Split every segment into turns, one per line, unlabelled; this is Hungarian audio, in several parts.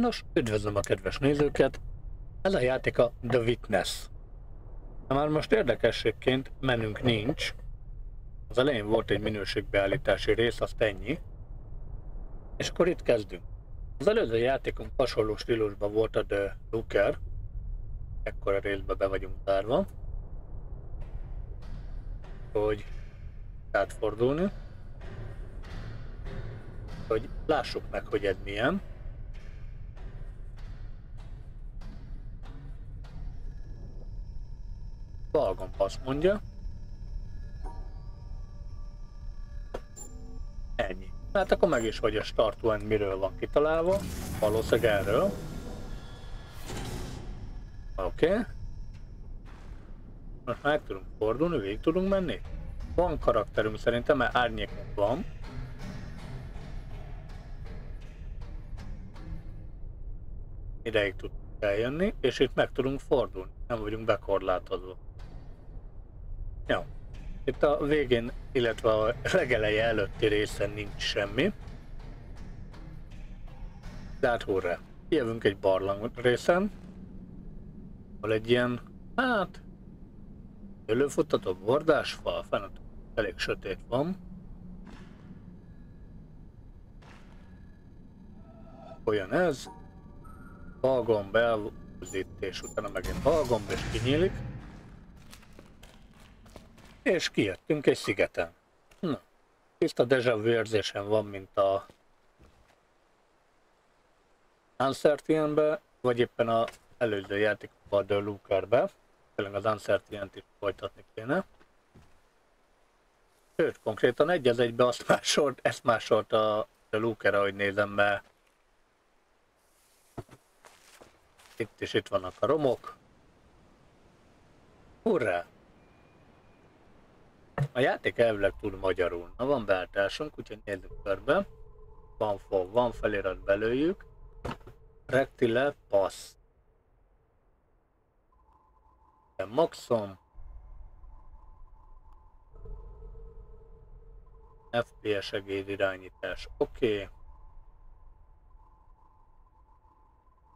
Nos, üdvözlöm a kedves nézőket! Ez a játék a The Witness. Na már most érdekességként menünk nincs. Az elején volt egy minőségbeállítási rész, azt ennyi. És akkor itt kezdünk. Az előző játékunk hasonló stílusban volt a The Looker. Ekkora részbe be vagyunk zárva. Hogy átfordulni. Hogy lássuk meg, hogy ez milyen. Valgomb azt mondja. Ennyi. Hát akkor meg is, hogy a start end miről van kitalálva. Valószínűleg erről. Oké. Okay. Most meg tudunk fordulni, végig tudunk menni? Van karakterünk szerintem, mert árnyékunk van. Ideig tudunk eljönni, és itt meg tudunk fordulni. Nem vagyunk bekorlátozva. Jó. Itt a végén, illetve a legeleje előtti részen nincs semmi. De hát hurrá. Jövünk egy barlang részen. Ahol egy ilyen, hát... Előfuttató bordásfal, fenn elég sötét van. Olyan ez. Balgomb elhúzít, és utána megint balgomb, és kinyílik. És kijöttünk egy szigeten. Na, tiszta deja vu érzésem van, mint a Uncertain-be, vagy éppen a előző játékban, a The Looker-be. Tényleg az Uncertain-t is folytatni kéne. Sőt, konkrétan egy az egybe azt másolt, ezt másolt a The Looker, ahogy nézem be. Itt is itt vannak a romok. Hurrá! A játék elvileg tud magyarul. Na van beállításunk, úgyhogy nézzük körbe. Van fog, van felirat belőjük. Rectile pass. Maxon. FPS irányítás. Oké. Okay.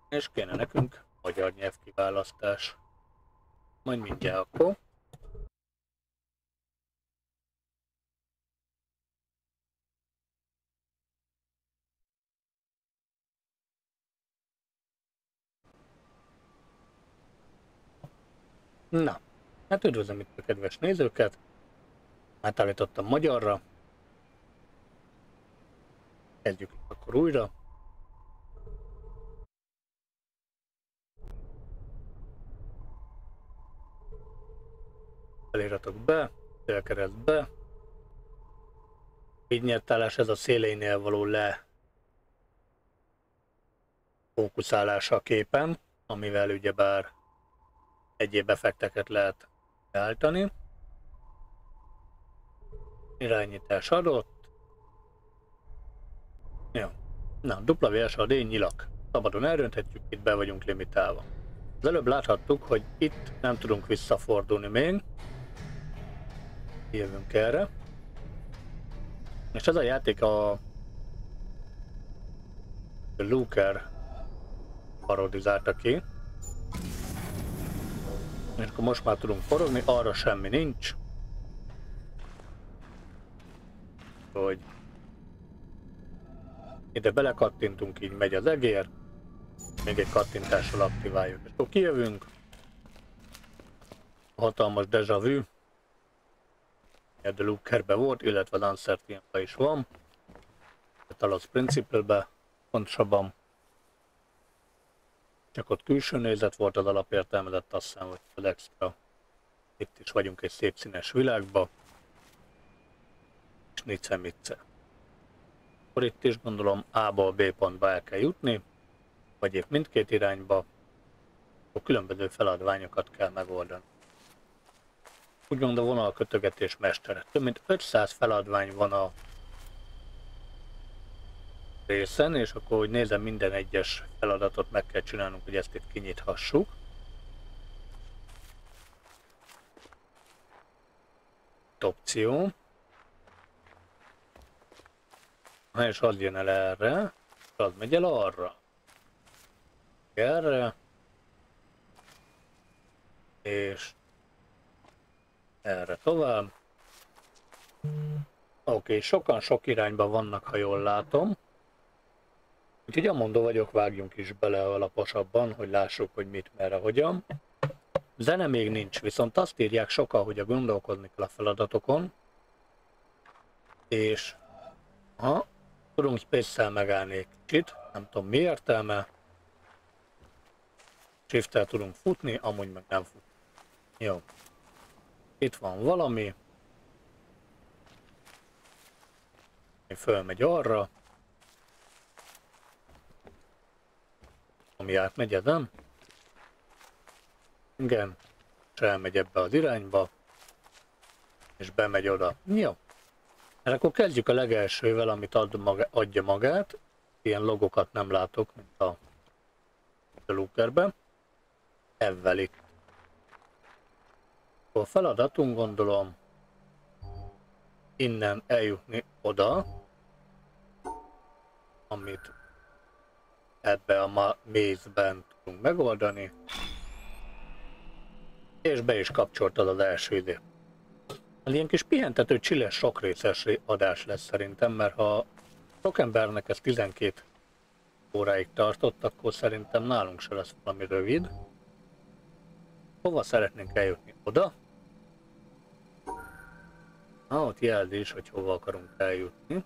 És kéne nekünk magyar nyelvkiválasztás. Majd mindjárt akkor. Na, hát üdvözlöm itt a kedves nézőket. Átállítottam magyarra. Kezdjük akkor újra. Feliratok be, félkereszt be. Így nyertállás ez a széleinél való le fókuszálása a képen, amivel ugyebár egyéb effekteket lehet beállítani. Irányítás adott. Jó. Na, WSAD nyilak. Szabadon elrönthetjük, itt be vagyunk limitálva. Az előbb láthattuk, hogy itt nem tudunk visszafordulni még. Jövünk erre. És ez a játék a Luker parodizálta ki. És akkor most már tudunk forogni, arra semmi nincs. Hogy ide belekattintunk, így megy az egér. Még egy kattintással aktiváljuk. És akkor kijövünk. Hatalmas deja vu. A The volt, illetve uncertain is van. A Talos Principle-be, pontosabban csak ott külső nézet volt az alapértelmezett, azt hiszem, hogy az extra. Itt is vagyunk egy szép színes világba. És nice mice. Akkor itt is gondolom A-ból B pontba el kell jutni, vagy épp mindkét irányba. Akkor különböző feladványokat kell megoldani. Úgymond a vonalkötögetés mestere. Több mint 500 feladvány van a részen, és akkor, hogy nézem, minden egyes feladatot meg kell csinálnunk, hogy ezt itt kinyithassuk. Opció. Na és az jön el erre, és az megy el arra. erre. És erre tovább. Oké, okay, sokan sok irányba vannak, ha jól látom. Úgyhogy amondó vagyok, vágjunk is bele alaposabban, hogy lássuk, hogy mit, merre, hogyan. Zene még nincs, viszont azt írják sokan, hogy a gondolkodni kell a feladatokon. És ha tudunk space megállni egy kicsit, nem tudom mi értelme. shift tudunk futni, amúgy meg nem fut. Jó. Itt van valami. Fölmegy arra. Ami átmegy, nem? Igen. És elmegy ebbe az irányba. És bemegy oda. Jó. Hát akkor kezdjük a legelsővel, amit ad maga, adja magát. Ilyen logokat nem látok, mint a, a lookerben. Ezzel itt. A feladatunk gondolom innen eljutni oda, amit ebbe a mézben tudunk megoldani. És be is kapcsoltad az első ide. Ez ilyen kis pihentető, csilles, sok részes adás lesz szerintem, mert ha sok embernek ez 12 óráig tartott, akkor szerintem nálunk se lesz valami rövid. Hova szeretnénk eljutni? Oda? Ah, ott jeld is, hogy hova akarunk eljutni.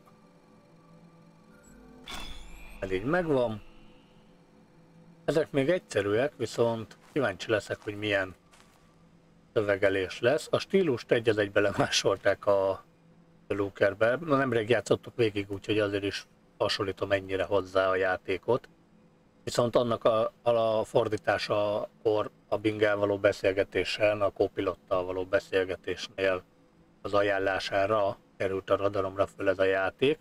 Ez így megvan. Ezek még egyszerűek, viszont kíváncsi leszek, hogy milyen szövegelés lesz. A stílust egy az egybe lemásolták a Lookerbe. Na, nemrég játszottuk végig, úgyhogy azért is hasonlítom ennyire hozzá a játékot. Viszont annak a, a fordítása or a Bingel való beszélgetésen, a kopilottal való beszélgetésnél az ajánlására került a radaromra föl ez a játék.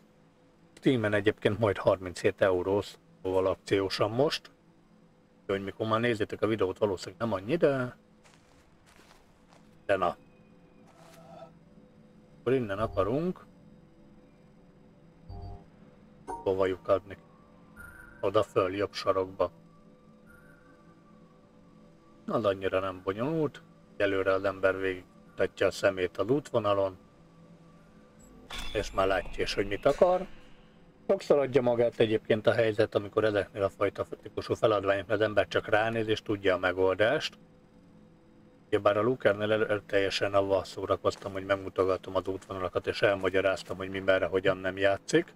Steamen egyébként majd 37 eurós, szóval akciósan most. Hogy mikor már nézzétek a videót, valószínűleg nem annyi, de... De na. Akkor innen akarunk. Hova lyukadni? Oda föl, jobb sarokba. Az annyira nem bonyolult. Előre az ember végig a szemét a útvonalon, és már látja is, hogy mit akar. Sokszor adja magát egyébként a helyzet, amikor ezeknél a fajta típusú feladványoknál az ember csak ránéz és tudja a megoldást. Bár a Lukernél teljesen avval szórakoztam, hogy megmutogatom az útvonalakat és elmagyaráztam, hogy mi merre, hogyan nem játszik.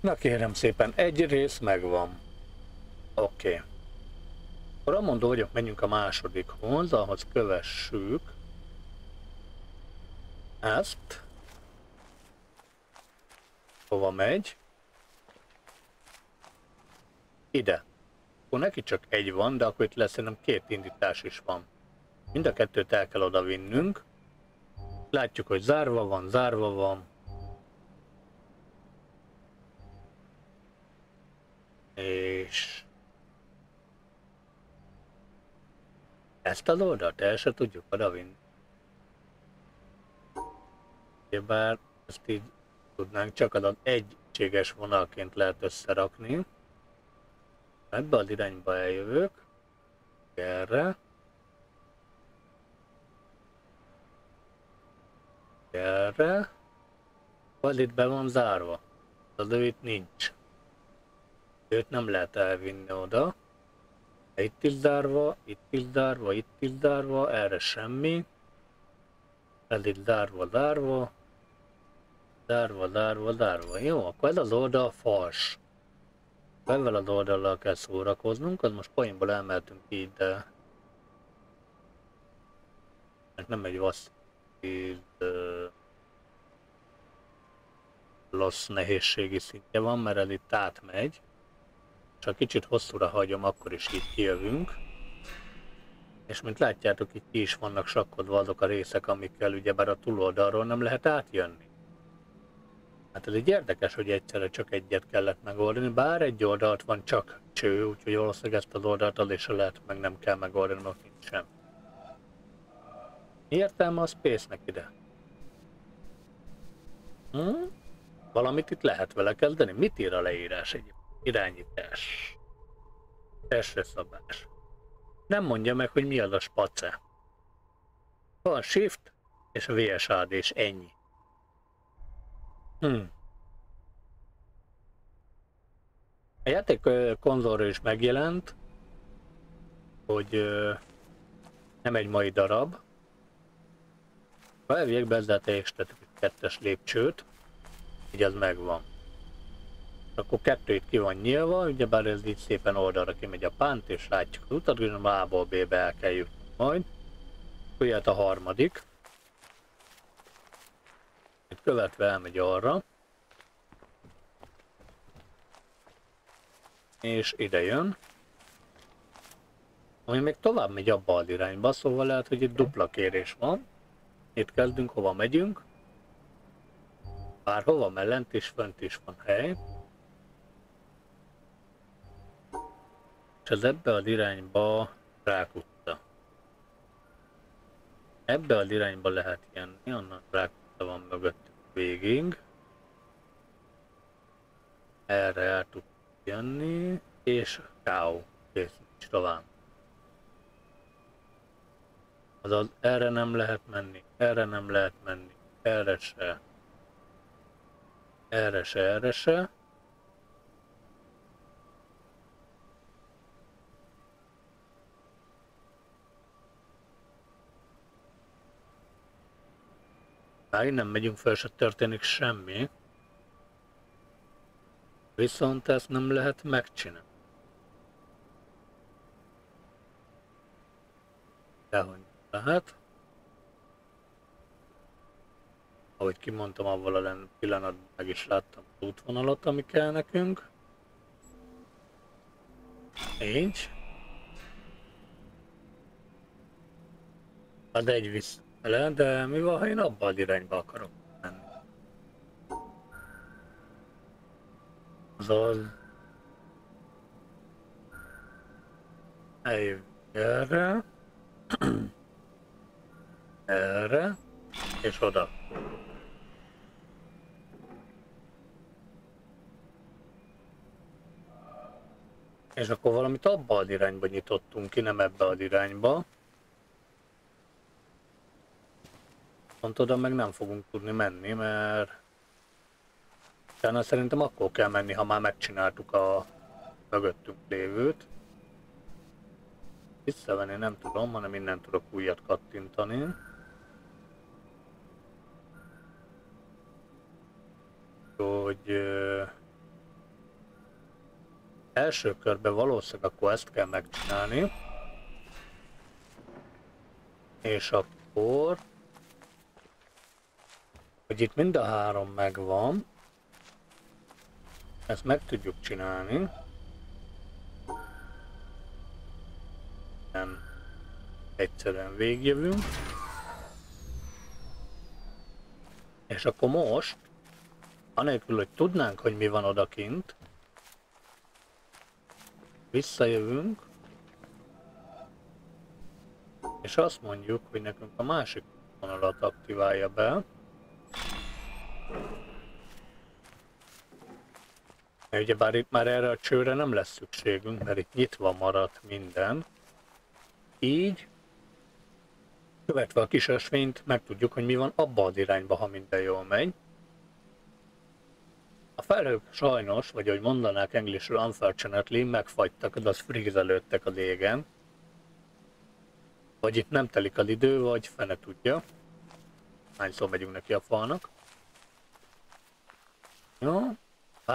Na kérem szépen, egy rész megvan. Oké. Okay. Akkor amondó vagyok, menjünk a másodikhoz, ahhoz kövessük ezt. Hova megy? Ide. Akkor neki csak egy van, de akkor itt lesz szerintem két indítás is van. Mind a kettőt el kell oda vinnünk. Látjuk, hogy zárva van, zárva van. És Ezt az oldalt el se tudjuk odavinni. Bár ezt így tudnánk, csak az egységes vonalként lehet összerakni. Ebbe az irányba eljövök. Erre. Erre. Vagy itt be van zárva. Az ő itt nincs. Őt nem lehet elvinni oda. Itt is zárva, itt is zárva, itt is zárva, erre semmi. Ez itt zárva, zárva. Zárva, zárva, zárva. Jó, akkor ez az oldal fals. Ezzel az oldallal kell szórakoznunk, az most poénból emeltünk így, de... Mert nem egy vasz... Lossz nehézségi szintje van, mert ez itt átmegy. Csak kicsit hosszúra hagyom, akkor is itt kijövünk. És mint látjátok, itt ki is vannak sakkodva azok a részek, amikkel ugyebár a túloldalról nem lehet átjönni. Hát ez egy érdekes, hogy egyszerre csak egyet kellett megoldani, bár egy oldalt van csak cső, úgyhogy valószínűleg ezt az oldalt is lehet, meg nem kell megoldani, mert nincs sem. Mi értelme a Space-nek ide? Hm? Valamit itt lehet vele kezdeni? Mit ír a leírás egyébként? Irányítás. Testre szabás. Nem mondja meg, hogy mi az a space. Van Shift és VSAD és ennyi. Hm. A játék konzolra is megjelent, hogy nem egy mai darab. Elvileg be ezzel teljesítettük egy kettes lépcsőt, így az megvan. Akkor kettőt ki van nyilva, ugyebár ez így szépen oldalra kimegy a pánt, és látjuk az utat, hogy A-ból B-be el kell jutni majd. Akkor a harmadik. Követve elmegy arra. És ide jön. Ami még tovább megy abba az irányba, szóval lehet, hogy itt dupla kérés van. Itt kezdünk, hova megyünk. Bárhova mellent is, fönt is van hely. És ez ebbe az irányba rákutta. Ebbe az irányba lehet jönni, annak rákutta van mögött végig. Erre el tud jönni, és káó, kész, nincs tovább. Azaz erre nem lehet menni, erre nem lehet menni, erre se, erre se, erre se. Innen megyünk fel, se történik semmi. Viszont ezt nem lehet megcsinálni. Dehogy lehet. Ahogy kimondtam, avval a pillanatban meg is láttam az útvonalat, ami kell nekünk. Így. Ad egy vissza le, de mi van, ha én abba az irányba akarok menni? Azaz... Eljövünk erre. Erre. És oda. És akkor valamit abba az irányba nyitottunk ki, nem ebbe az irányba. Pont oda meg nem fogunk tudni menni, mert utána szerintem akkor kell menni, ha már megcsináltuk a mögöttünk lévőt. Visszavenni nem tudom, hanem innen tudok újat kattintani. Hogy ö, első körben valószínűleg akkor ezt kell megcsinálni. És akkor hogy itt mind a három megvan. Ezt meg tudjuk csinálni. Nem egyszerűen végjövünk. És akkor most, anélkül, hogy tudnánk, hogy mi van odakint, visszajövünk, és azt mondjuk, hogy nekünk a másik vonalat aktiválja be. Ugye bár itt már erre a csőre nem lesz szükségünk, mert itt nyitva maradt minden. Így, követve a kis ösvényt, megtudjuk, hogy mi van abba az irányba, ha minden jól megy. A felhők sajnos, vagy ahogy mondanák angolul unfortunately, megfagytak, az frízelődtek az égen. Vagy itt nem telik az idő, vagy fene tudja. Hányszor megyünk neki a falnak. Jó,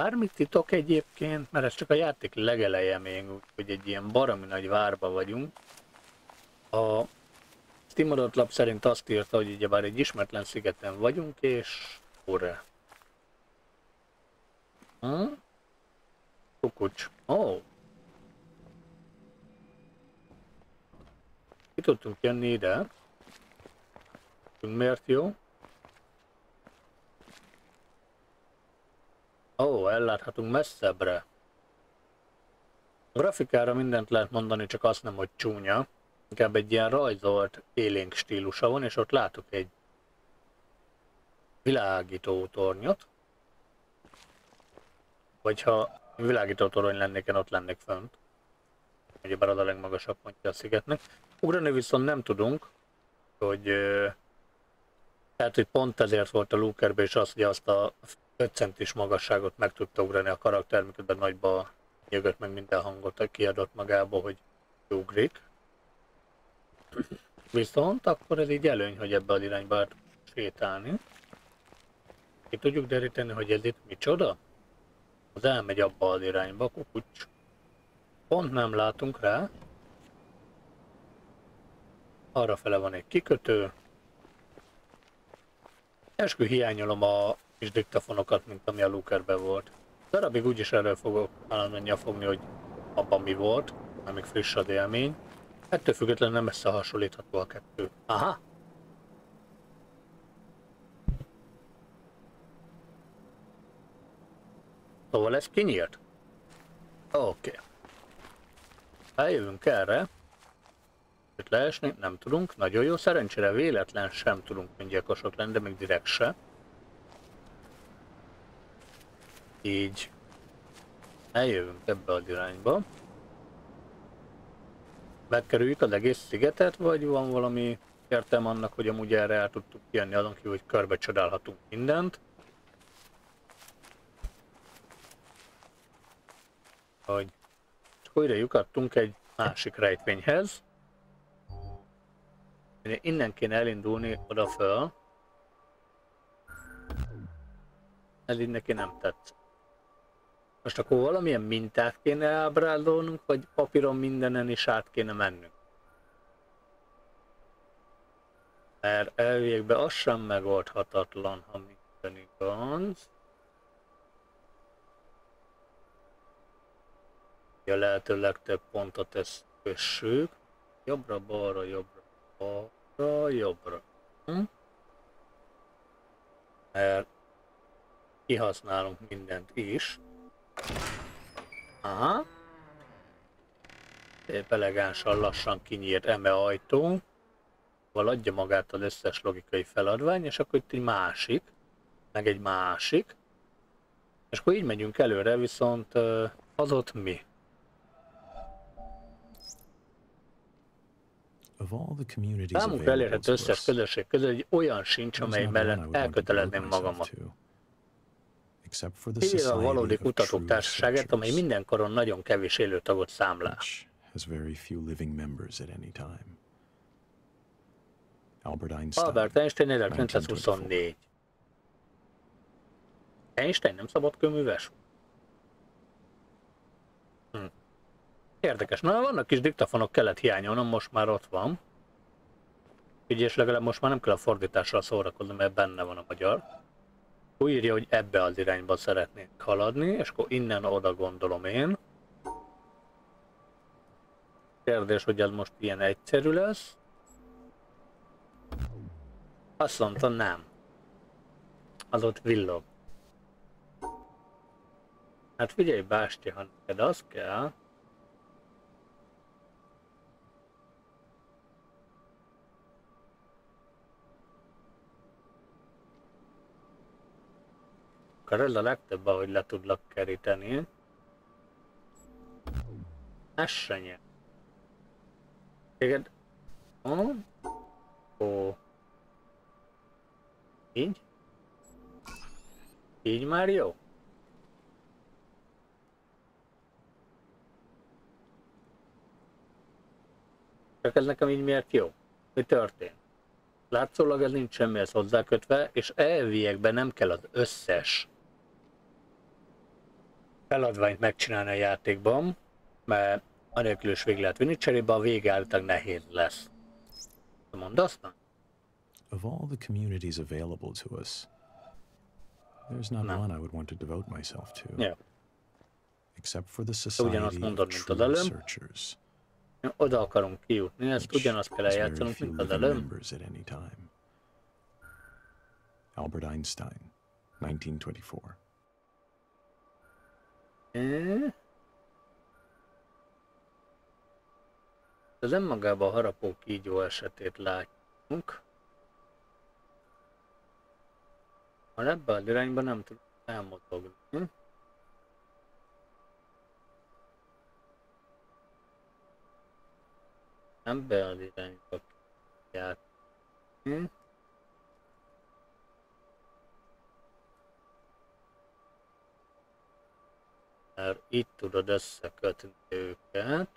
bármit titok egyébként, mert ez csak a játék legeleje még, hogy egy ilyen baromi nagy várba vagyunk. A Steam adatlap szerint azt írta, hogy ugye bár egy ismeretlen szigeten vagyunk, és Ure. Hm? Kukucs. Ó. Oh. Ki tudtunk jönni ide. Miért jó? Ó, elláthatunk messzebbre. A grafikára mindent lehet mondani, csak azt nem, hogy csúnya. Inkább egy ilyen rajzolt, élénk stílusa van, és ott látok egy világító tornyot. Vagy ha világító torony lennék, én ott lennék fönt. ugyebár az a legmagasabb pontja a szigetnek. Ugrani viszont nem tudunk, hogy tehát, hogy pont ezért volt a lookerbe is az, hogy azt a 5 centis magasságot meg tudta ugrani a karakter, miközben nagyba nyögött meg minden hangot kiadott magába, hogy ugrik. Viszont akkor ez így előny, hogy ebbe az irányba sétálni. Ki tudjuk deríteni, hogy ez itt micsoda? Az elmegy abba az irányba, kukucs. Pont nem látunk rá. Arra fele van egy kikötő. Eskü hiányolom a kis diktafonokat, mint ami a Lookerben volt. Darabig úgyis elő fogok állandóan fogni, hogy abban mi volt, mert még friss az élmény. Ettől függetlenül nem összehasonlítható a kettő. Aha! Szóval ez kinyílt? Oké. Okay. Eljövünk erre. Itt leesni nem tudunk. Nagyon jó, szerencsére véletlen sem tudunk mindgyilkosok lenni, de még direkt se. Így eljövünk ebbe az irányba. Megkerüljük az egész szigetet, vagy van valami értem annak, hogy amúgy erre el tudtuk jönni azon kívül, hogy körbe csodálhatunk mindent. Hogy csak újra lyukadtunk egy másik rejtvényhez. Innen kéne elindulni oda föl. Ez így neki nem tetsz. Most akkor valamilyen mintát kéne ábrázolnunk, vagy papíron mindenen is át kéne mennünk? Mert elvégben az sem megoldhatatlan, ha minden igaz. A lehető legtöbb pontot ezt kössük. Jobbra, balra, jobbra, balra, jobbra. Hm? Mert kihasználunk mindent is. Aha. Szép elegánsan lassan kinyírt eme ajtó. Val adja magát az összes logikai feladvány, és akkor itt egy másik, meg egy másik. És akkor így megyünk előre, viszont az ott mi? Számunkra elérhető összes közösség közül egy olyan sincs, amely mellett elkötelezném magamat. Kivéve a valódi kutatók társaságát, amely mindenkoron nagyon kevés élőtagot számlál. Albert Einstein 1924. Einstein nem szabad köműves? Hm. Érdekes. Na, vannak kis diktafonok kellett hiányolnom, most már ott van. Így és legalább most már nem kell a fordítással szórakozni, mert benne van a magyar. Úgy írja, hogy ebbe az irányba szeretnék haladni, és akkor innen oda gondolom én. Kérdés, hogy ez most ilyen egyszerű lesz. Azt mondta, nem. Az ott villog. Hát figyelj, Bástya, ha neked az kell, akkor ez a legtöbb, ahogy le tudlak keríteni. Ez se nyer. Téged... Ó. Ó. Így? Így már jó? Csak ez nekem így miért jó? Mi történt? Látszólag ez nincs semmihez hozzákötve, és elviekben nem kell az összes feladványt megcsinálni a játékban, mert anélkül is végig lehet vinni, cserébe a vége általában nehéz lesz. Mondasz?
Of all the communities available to us, there's not no. one I would want to devote myself to.
Yeah.
Except for the society of true researchers.
Oda akarunk kijutni, ezt ugyanazt kell eljátszanunk, mint az előbb.
Albert Einstein, 1924.
Ez nem magában a harapó kígyó esetét látjuk. Ha ebbe az irányba nem tud elmozogni. ebbe az irányba járt. Hm? Mert itt tudod összekötni őket.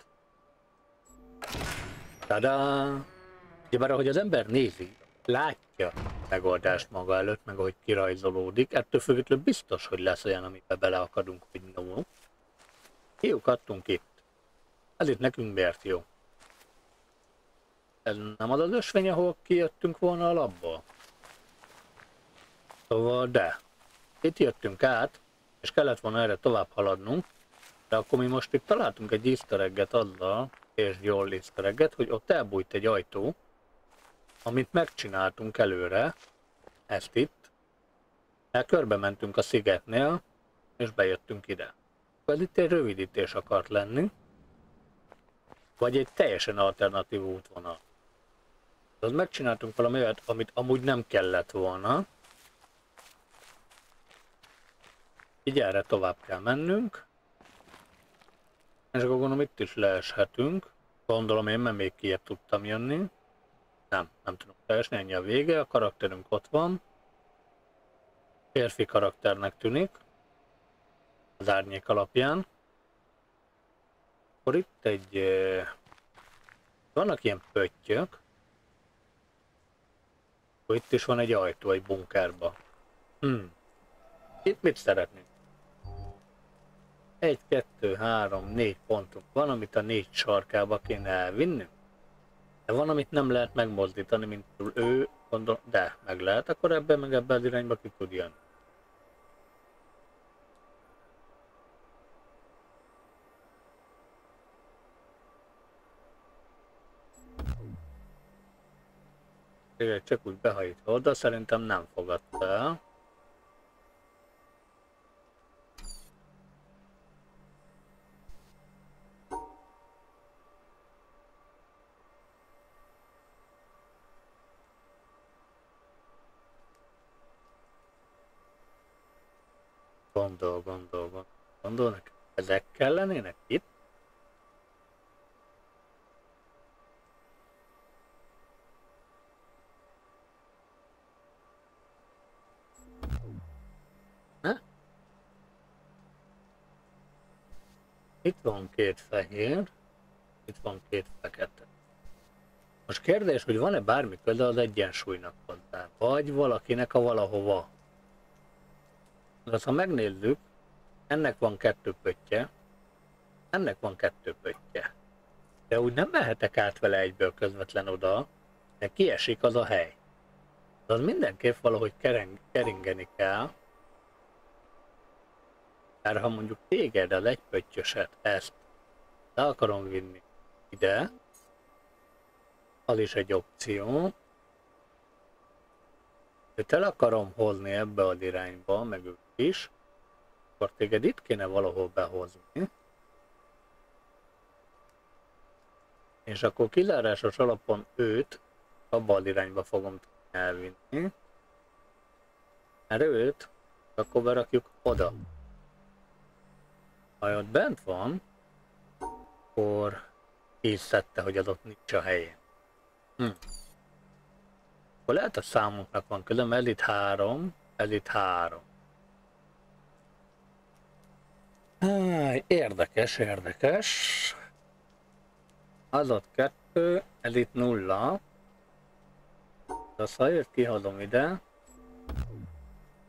Tada! Ugyebár ahogy az ember nézi, látja megoldást maga előtt, meg ahogy kirajzolódik, ettől függetlenül biztos, hogy lesz olyan, amiben beleakadunk, hogy no. Kiukadtunk itt. Ez itt nekünk miért jó? Ez nem az az ösvény, ahol kijöttünk volna a labból? Szóval de. Itt jöttünk át, és kellett volna erre tovább haladnunk, de akkor mi most itt találtunk egy easter azzal, és jól easter hogy ott elbújt egy ajtó, amit megcsináltunk előre, ezt itt, el körbe mentünk a szigetnél, és bejöttünk ide. Ez itt egy rövidítés akart lenni, vagy egy teljesen alternatív útvonal. Az megcsináltunk valami olyat, amit amúgy nem kellett volna. Így erre tovább kell mennünk. És akkor gondolom itt is leeshetünk. Gondolom én, mert még kijebb tudtam jönni. Nem, nem tudom teljesen ennyi a vége, a karakterünk ott van. Férfi karakternek tűnik. Az árnyék alapján. Akkor itt egy... Vannak ilyen pöttyök. Itt is van egy ajtó egy bunkerba. Hmm. Itt mit szeretnénk? Egy, kettő, három, négy pontunk van, amit a négy sarkába kéne elvinni. De van, amit nem lehet megmozdítani, mint ő, gondol, de meg lehet, akkor ebben meg ebben az irányba ki tud jönni. csak úgy behajtva oda, szerintem nem fogadta el. Gondol, gondol, gondol. Gondolnak, ezek kellenének itt? Itt van két fehér, itt van két fekete. Most kérdés, hogy van-e bármi köze az egyensúlynak hozzá, vagy valakinek a valahova. De ha megnézzük, ennek van kettő pöttye, ennek van kettő pöttye. De úgy nem mehetek át vele egyből közvetlen oda, mert kiesik az a hely. De az mindenképp valahogy kereng, keringeni kell, mert ha mondjuk téged az egypöttyöset ezt le akarom vinni ide, az is egy opció. Ha el akarom hozni ebbe az irányba, meg ők is, akkor téged itt kéne valahol behozni. És akkor kizárásos alapon őt abba az irányba fogom elvinni. Mert őt akkor berakjuk oda. Ha ott bent van, akkor észrette, hogy az ott nincs a helyén. Hm. Akkor lehet a számunknak van külön, ez itt három, ez itt három. Érdekes, érdekes. Az ott kettő, ez itt nulla. De ha jött kihadom ide,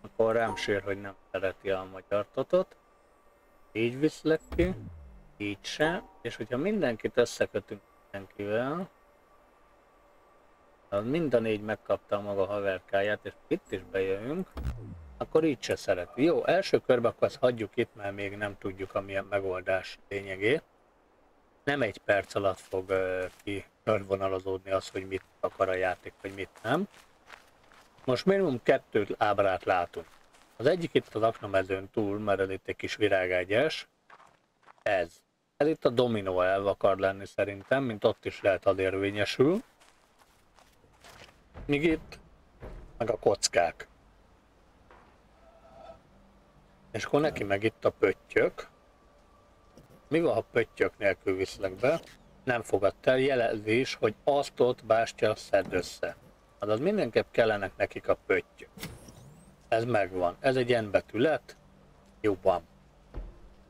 akkor rám sér, hogy nem szereti a magyar totot. Így viszlek ki, így se, és hogyha mindenkit összekötünk mindenkivel, az mind a négy megkapta a maga haverkáját, és itt is bejövünk, akkor így se szereti. Jó, első körben akkor ezt hagyjuk itt, mert még nem tudjuk a milyen megoldás lényegét. Nem egy perc alatt fog ki körvonalazódni az, hogy mit akar a játék, vagy mit nem. Most minimum kettő ábrát látunk. Az egyik itt az aknamezőn túl, mert ez itt egy kis virágágyes. Ez. Ez itt a dominó elv akar lenni szerintem, mint ott is lehet érvényesül. Míg itt, meg a kockák. És akkor neki meg itt a pöttyök. Mi van, ha pöttyök nélkül viszlek be? nem fogadta el jelezés, hogy azt ott bástya szed össze. Azaz mindenképp kellenek nekik a pöttyök. Ez megvan. Ez egy N betület. Jobban.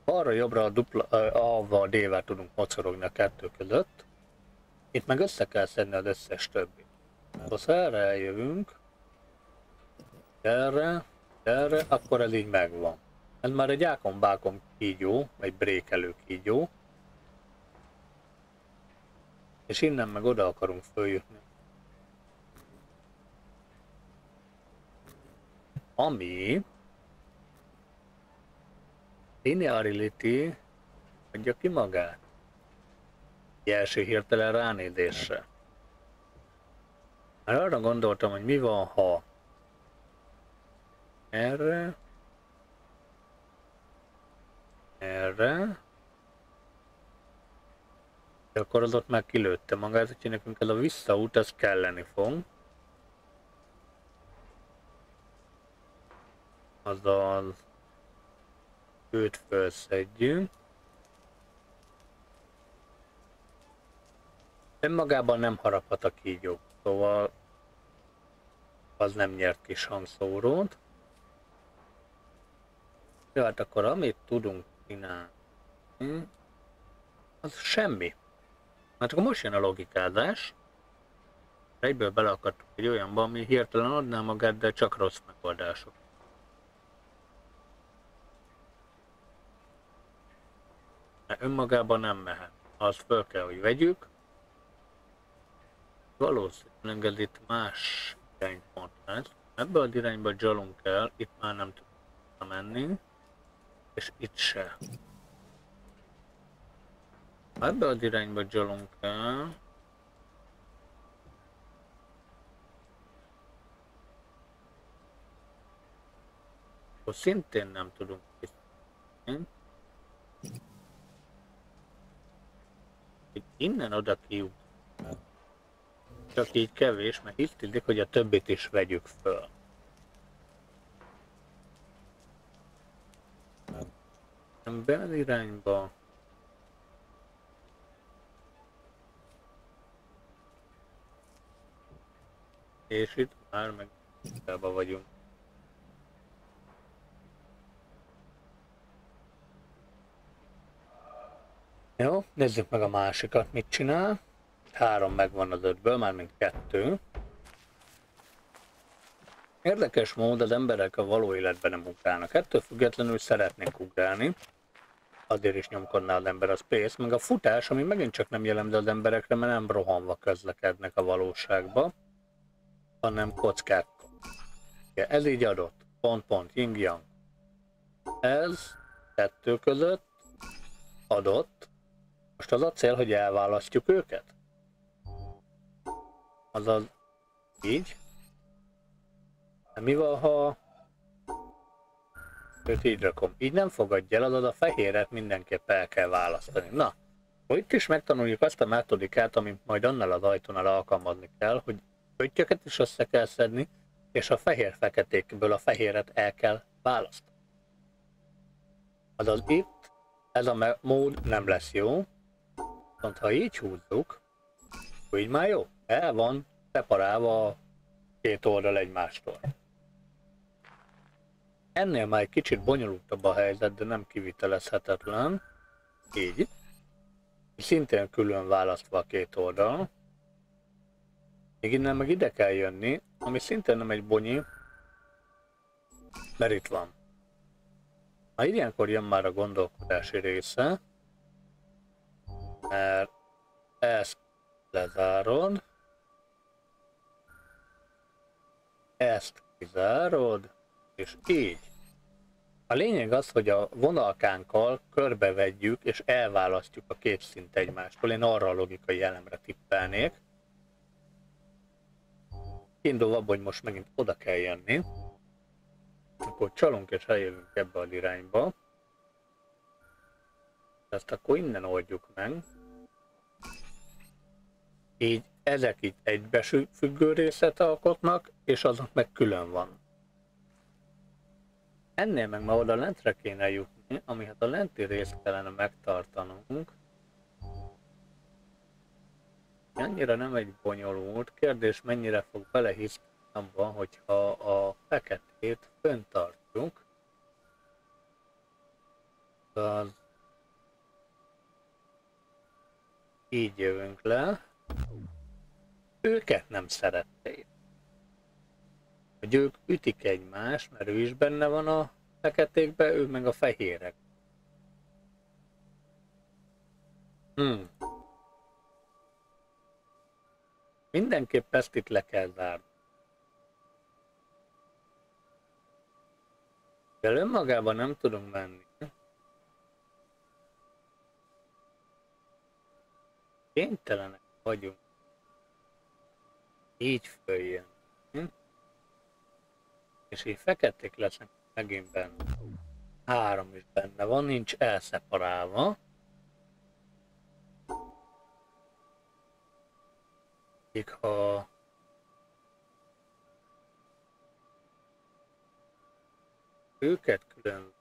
Arra-jobbra a dupla, A-val, a D-vel tudunk mocorogni a kettő között. Itt meg össze kell szedni az összes többi. Akkor erre eljövünk. Erre, erre, akkor ez így megvan. Ez már egy ákom-bákom kígyó, vagy brékelő kígyó. És innen meg oda akarunk följutni. Ami linearity adja ki magát. Első hirtelen ránézésre. Már arra gondoltam, hogy mi van, ha erre, erre, de akkor az ott már kilőtte magát, hogy nekünk ez a visszaút, ez kelleni fog. Azaz őt felszedjünk. Önmagában nem haraphat a kígyó, szóval az nem nyert ki sanszórót. Jó, hát akkor amit tudunk csinálni, az semmi. Hát akkor most jön a logikázás. Egyből bele akartuk egy olyanba, ami hirtelen adná magát, de csak rossz megoldások. Mert önmagában nem mehet. Az föl kell, hogy vegyük. Valószínűleg ez itt más iránypont lesz. Ebből az irányba gyalunk el, itt már nem tudunk menni. És itt se. Ebbe az irányba gyalunk el. Akkor szintén nem tudunk visszatérni. Innen oda kijut. Csak így kevés, mert itt illik, hogy a többit is vegyük föl. Be irányba. És itt már meg vagyunk. Jó, nézzük meg a másikat, mit csinál. Három megvan az ötből, mármint kettő. Érdekes mód az emberek a való életben nem ugrálnak. Ettől függetlenül szeretnék ugrálni. Azért is nyomkodná az ember a space, meg a futás, ami megint csak nem jellemző az emberekre, mert nem rohanva közlekednek a valóságba hanem kockák. Ez így adott. Pont, pont, yin yang. Ez kettő között adott. Most az a cél, hogy elválasztjuk őket? Azaz így. Mi van, ha őt így rakom? Így nem fogadja el, a fehéret mindenképp el kell választani. Na, itt is megtanuljuk azt a metodikát, amit majd annál az ajtónál alkalmazni kell, hogy pöttyöket is össze kell szedni, és a fehér-feketékből a fehéret el kell választani. Azaz itt ez a mód nem lesz jó, viszont ha így húzzuk, így már jó. El van separálva a két oldal egymástól. Ennél már egy kicsit bonyolultabb a helyzet, de nem kivitelezhetetlen. Így. Szintén külön választva a két oldal. Még innen meg ide kell jönni, ami szintén nem egy bonyi, mert itt van. Ha ilyenkor jön már a gondolkodási része, mert ezt lezárod, ezt kizárod, és így. A lényeg az, hogy a vonalkánkkal körbevegyük és elválasztjuk a két szint egymástól. Én arra a logikai elemre tippelnék. Kiindulva abban, hogy most megint oda kell jönni, akkor csalunk és eljövünk ebbe az irányba. Ezt akkor innen oldjuk meg. Így ezek itt egybefüggő részet alkotnak, és azok meg külön van. Ennél meg ma oda lentre kéne jutni, ami hát a lenti részt kellene megtartanunk. annyira nem egy bonyolult kérdés, mennyire fog belehiszni abban, hogyha a feketét föntartjuk. Az így jövünk le. Őket nem szerették. Hogy ők ütik egymást, mert ő is benne van a feketékbe, ő meg a fehérek. Hmm. Mindenképp ezt itt le kell zárni. De önmagában nem tudunk menni. Kénytelenek vagyunk. Így följön. És így feketék lesznek megint benne. Három is benne van, nincs elszeparálva. Még ha őket külön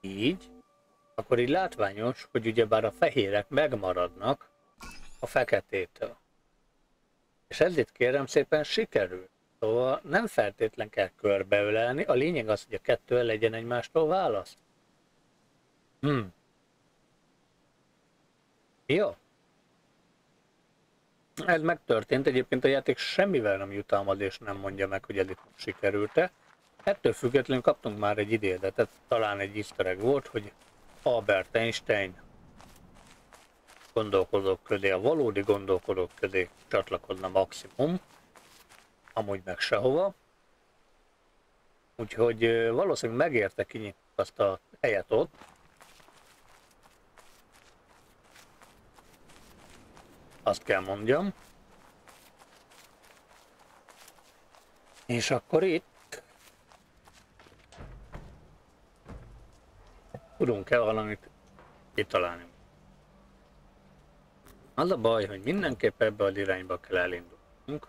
így, akkor így látványos, hogy ugyebár a fehérek megmaradnak a feketétől. És itt kérem szépen sikerül. Szóval nem feltétlen kell körbeölelni, a lényeg az, hogy a kettő legyen egymástól választ. Hmm. Jó. Ez megtörtént, egyébként a játék semmivel nem jutalmaz és nem mondja meg, hogy itt sikerült-e. Ettől függetlenül kaptunk már egy idézetet, talán egy easter egg volt, hogy Albert Einstein gondolkodók közé, a valódi gondolkodók közé csatlakozna maximum, amúgy meg sehova. Úgyhogy valószínűleg megérte kinyitni azt a helyet ott, azt kell mondjam. És akkor itt tudunk-e valamit kitalálni. Az a baj, hogy mindenképp ebbe az irányba kell elindulnunk.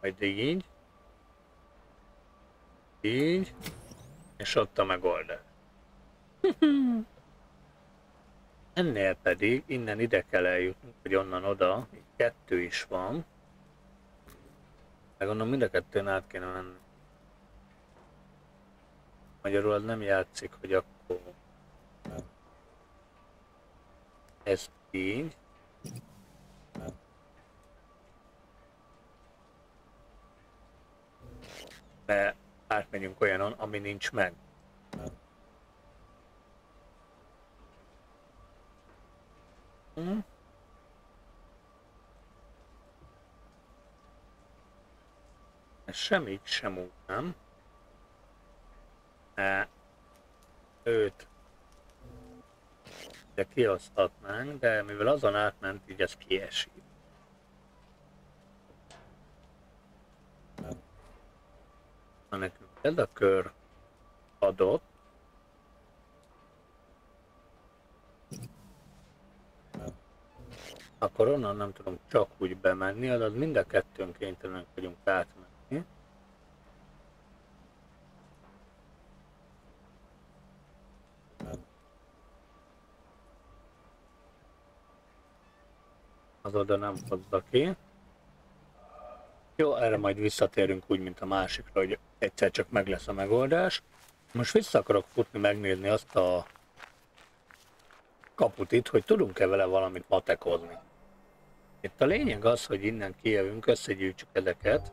Majd így. Így. És ott a megoldás. Ennél pedig innen ide kell eljutnunk, hogy onnan oda, kettő is van. Meg gondolom mind a kettőn át kéne menni. Magyarul nem játszik, hogy akkor ezt így. De átmegyünk olyanon, ami nincs meg. Mm. Ez sem így, sem úgy, nem? E, őt de kiosztatnánk, de mivel azon átment, így ez kiesik. Ha nekünk ez a kör adott, akkor onnan nem tudom csak úgy bemenni, azaz mind a kettőn kénytelenek vagyunk átmenni. Az oda nem hozza ki. Jó, erre majd visszatérünk úgy, mint a másikra, hogy egyszer csak meg lesz a megoldás. Most vissza akarok futni megnézni azt a kaput itt, hogy tudunk-e vele valamit matekozni. Itt a lényeg az, hogy innen kijövünk, összegyűjtsük ezeket,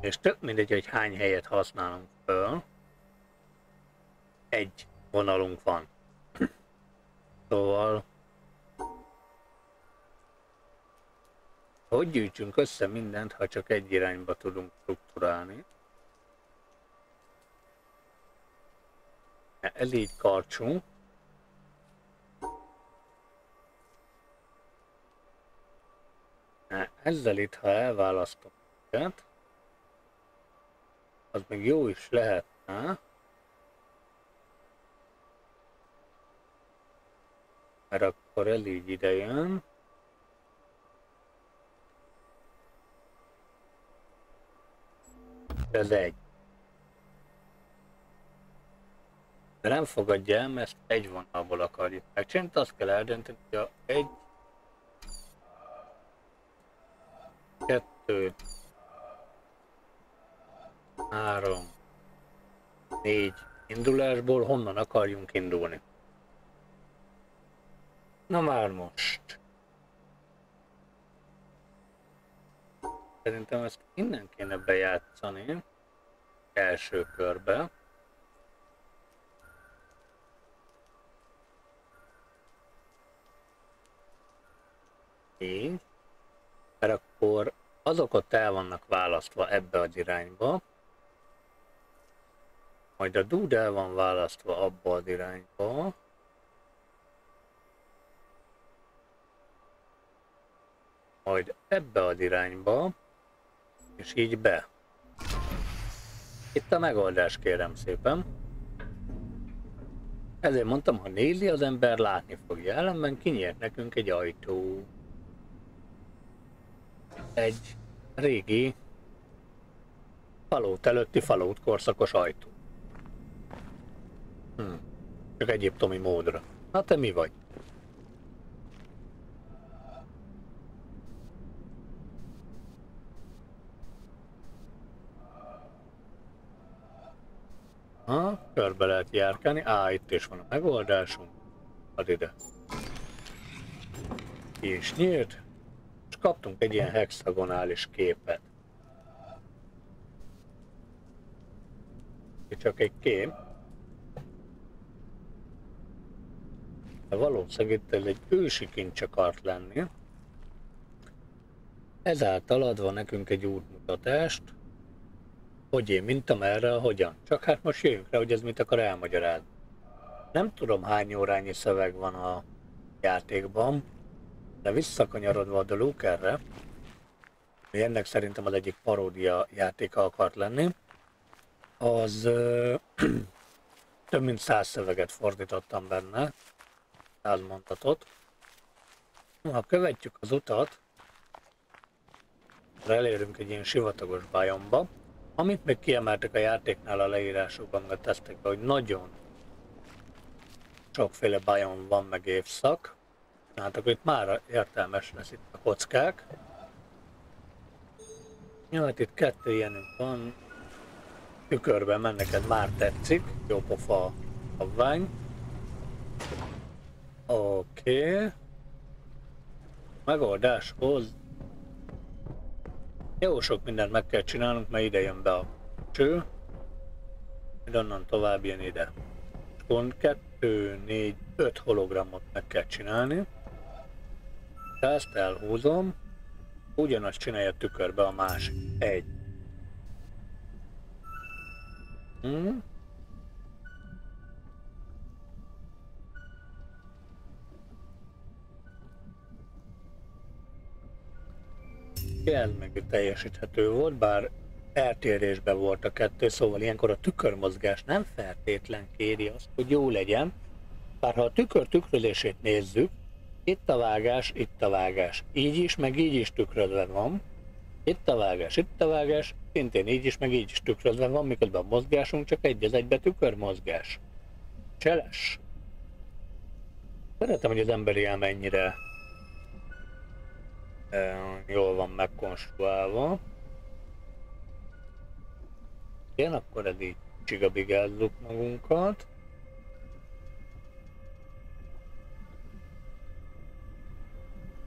és tök mindegy, hogy hány helyet használunk föl. Egy vonalunk van. Szóval... Hogy gyűjtsünk össze mindent, ha csak egy irányba tudunk struktúrálni? Ez így karcsú. Ezzel itt, ha elválasztom őket, az még jó is lehetne. Mert akkor elég idejön. 51. De nem fogadja el, mert ezt egy vonalból akarjuk megcsinálni, azt kell eldönteni, hogy a egy, kettő, három, négy indulásból honnan akarjunk indulni. Na már most. Szerintem ezt innen kéne bejátszani. Első körbe. Így. Mert akkor azok ott el vannak választva ebbe az irányba. Majd a dúd el van választva abba az irányba. Majd ebbe az irányba. És így be. Itt a megoldás kérem szépen. Ezért mondtam, ha nézi az ember, látni fogja. Ellenben kinyílt nekünk egy ajtó. Egy régi falót előtti falót korszakos ajtó. Hm. Csak egyiptomi módra. Na te mi vagy? Ha, körbe lehet járkálni. Á, itt is van a megoldásunk. Add ide. És nyílt. És kaptunk egy ilyen hexagonális képet. Itt csak egy kép. De valószínűleg itt egy ősi kincs akart lenni. Ezáltal adva nekünk egy útmutatást, hogy én mintam erre, hogyan. Csak hát most jöjjünk rá, hogy ez mit akar elmagyarázni. Nem tudom hány órányi szöveg van a játékban, de visszakanyarodva a The Lookerre, ami ennek szerintem az egyik paródia játéka akart lenni, az több mint száz szöveget fordítottam benne, száz mondatot. Ha követjük az utat, elérünk egy ilyen sivatagos bajomba, amit még kiemeltek a játéknál a leírásokban, a tesztekben, hogy nagyon sokféle bajom van, meg évszak. Hát akkor itt már értelmes lesz itt a kockák. Ja, hát itt kettő ilyenünk van. Tükörben menneked már tetszik. Jó pofa a vány. Oké. Okay. Megoldáshoz jó sok mindent meg kell csinálnunk, mert ide jön be a cső. Majd onnan tovább jön ide. Akkor 2, 4, 5 hologramot meg kell csinálni. De ezt elhúzom. Ugyanazt csinálja tükörbe a másik. Egy. Hmm. Meg teljesíthető volt, bár eltérésben volt a kettő, szóval ilyenkor a tükörmozgás nem feltétlen kéri azt, hogy jó legyen, bár ha a tükör tükrözését nézzük, itt a vágás, itt a vágás, így is, meg így is tükrözve van, itt a vágás, itt a vágás, szintén így is, meg így is tükrözve van, miközben a mozgásunk csak egy az egybe tükörmozgás. Cseles. Szeretem, hogy az emberi elme mennyire jól van megkonstruálva. Igen, akkor eddig csigabigázzuk magunkat.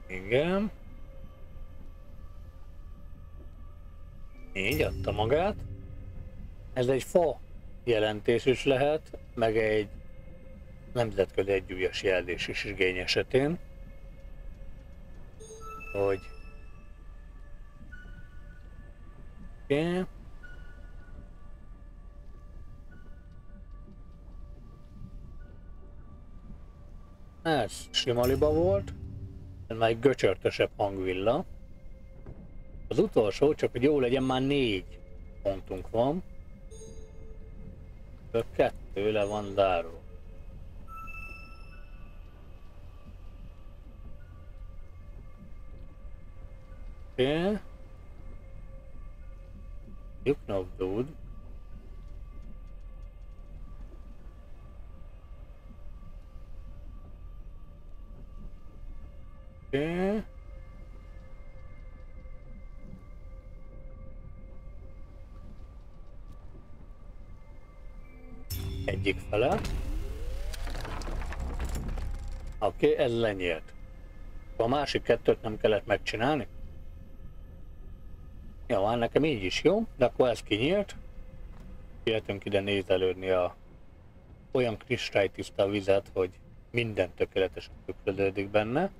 Igen. Így adta magát. Ez egy fa jelentés is lehet, meg egy nemzetközi együgyes jelzés is igény esetén hogy okay. Ez simaliba volt, ez már egy göcsörtösebb hangvilla. Az utolsó, csak hogy jó legyen, már négy pontunk van. Kettő le van zárva. Okay. Yuknov dude. Okay. Egyik fele. Oké, okay, ez lenyílt. A másik kettőt nem kellett megcsinálni? Ja, már nekem így is jó, de akkor ez kinyílt. Jöhetünk ide nézelődni a olyan kristálytiszta vizet, hogy minden tökéletesen tükröződik benne.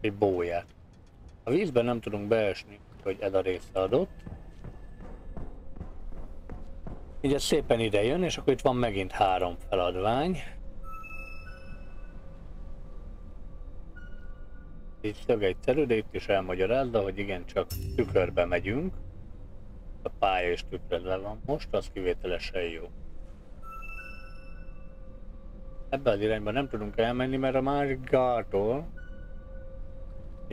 Egy bóját. A vízben nem tudunk beesni, hogy ez a része adott. Így ez szépen ide jön, és akkor itt van megint három feladvány. Így szög egyszerű, is elmagyarázza, hogy igen, csak tükörbe megyünk. A pálya is tükrözve van most, az kivételesen jó. Ebben az irányban nem tudunk elmenni, mert a másik gától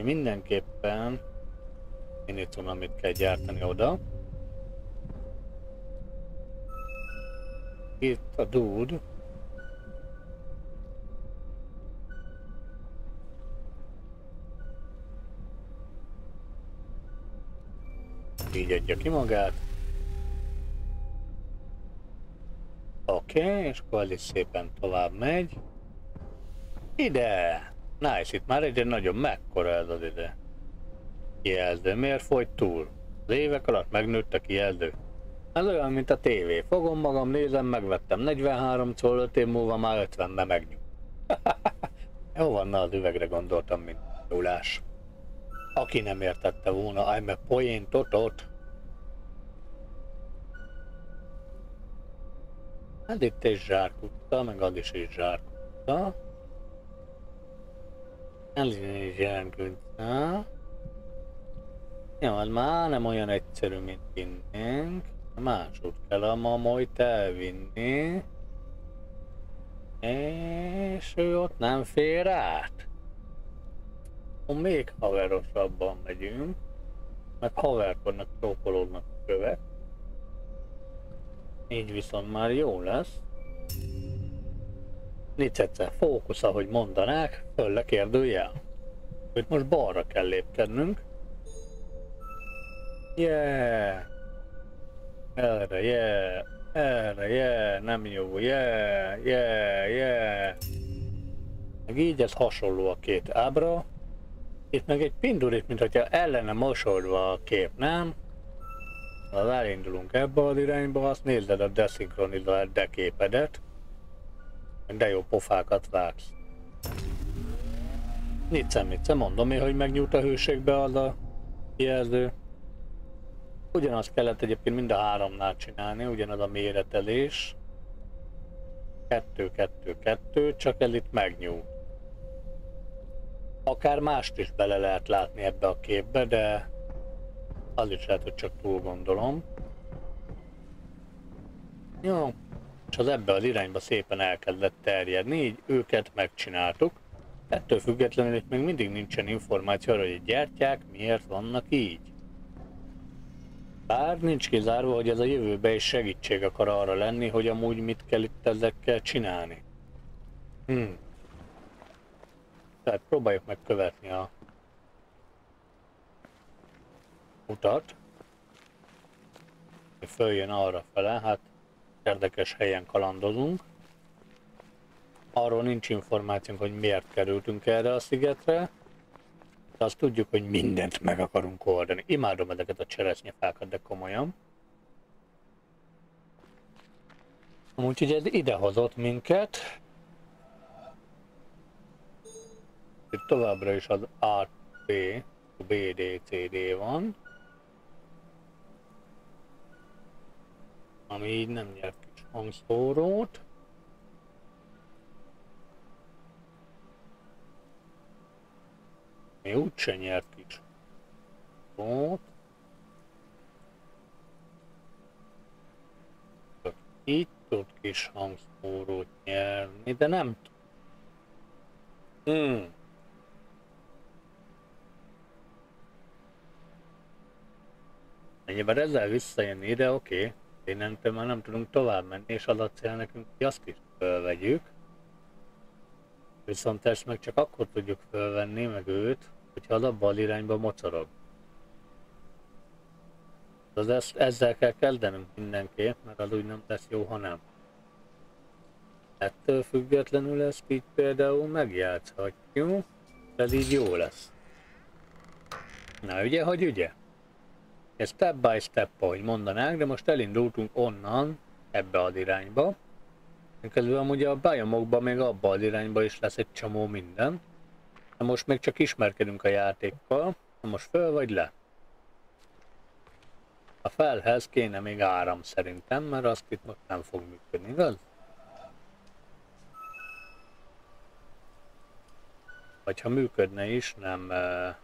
mindenképpen amit kell gyártani oda. Itt a dude. Így adja ki magát. Oké, okay, és akkor ez is szépen tovább megy. Ide! Nice, itt már egy nagyon mekkora ez az ide. Kijelző, miért folyt túl? Az évek alatt megnőtt a kijelző. Ez olyan, mint a tévé. Fogom magam, nézem, megvettem 43 szól, 5 év múlva már 50-be megnyug. Jó van, na az üvegre gondoltam, mint Julás. Aki nem értette volna, I'm a poén totot. Hát itt egy zsárkutta, meg az is egy zsárkutta. Egy zsárkutta. Jó, az már nem olyan egyszerű, mint innen. Másút kell a mamolyt elvinni. És ő ott nem fér át. Még haverosabban megyünk. Meg haverkodnak, trókolódnak a kövek. Így viszont már jó lesz. Nincs egyszer fókusz, ahogy mondanák, föl le kérdőjel. Itt most balra kell lépkednünk. Yeah! Erre, yeah! Erre, yeah! Nem jó, yeah! Yeah, yeah! Meg így ez hasonló a két ábra. Itt meg egy pindurit, mint hogyha ellene mosodva a kép, nem? Ha elindulunk ebbe az irányba, azt nézed a deszinkronizált deképedet. De jó pofákat vágsz. Nice, nice, mondom én, hogy megnyújt a hőségbe az a jelző. Ugyanazt kellett egyébként mind a háromnál csinálni, ugyanaz a méretelés. Kettő, kettő, kettő, csak ez itt megnyújt. Akár mást is bele lehet látni ebbe a képbe, de az is lehet, hogy csak túl gondolom. Jó, és az ebbe az irányba szépen elkezdett terjedni, így őket megcsináltuk. Ettől függetlenül itt még mindig nincsen információ arra, hogy gyertyák miért vannak így. Bár nincs kizárva, hogy ez a jövőben is segítség akar arra lenni, hogy amúgy mit kell itt ezekkel csinálni. Hmm. Tehát próbáljuk meg követni a utat. Följön arra fele, hát érdekes helyen kalandozunk. Arról nincs információnk, hogy miért kerültünk erre a szigetre. De azt tudjuk, hogy mindent meg akarunk oldani. Imádom ezeket a cseresznyefákat, de komolyan. Úgyhogy ez idehozott minket. Itt továbbra is az AT, BDCD van. Ami így nem nyert kis hangszórót. Mi úgyse nyert kis szót. Így tud kis hangszórót nyerni, de nem tud. Hmm. Ennyiben ezzel visszajönni ide, oké. Okay. Innentől már nem tudunk tovább menni, és az cél nekünk, hogy azt is fölvegyük. Viszont ezt meg csak akkor tudjuk fölvenni, meg őt, hogyha az abba az irányba mocorog. Az ezt, ezzel kell kezdenünk mindenképp, mert az úgy nem lesz jó, ha nem. Ettől függetlenül ezt így például megjátszhatjuk, ez így jó lesz. Na ugye, hogy ugye? Ez step by step, ahogy mondanák, de most elindultunk onnan, ebbe az irányba. Közben amúgy a biomokban még abba az irányba is lesz egy csomó minden. De most még csak ismerkedünk a játékkal. Na most föl vagy le? A felhez kéne még áram szerintem, mert azt itt most nem fog működni, igaz? Vagy ha működne is, nem... Uh...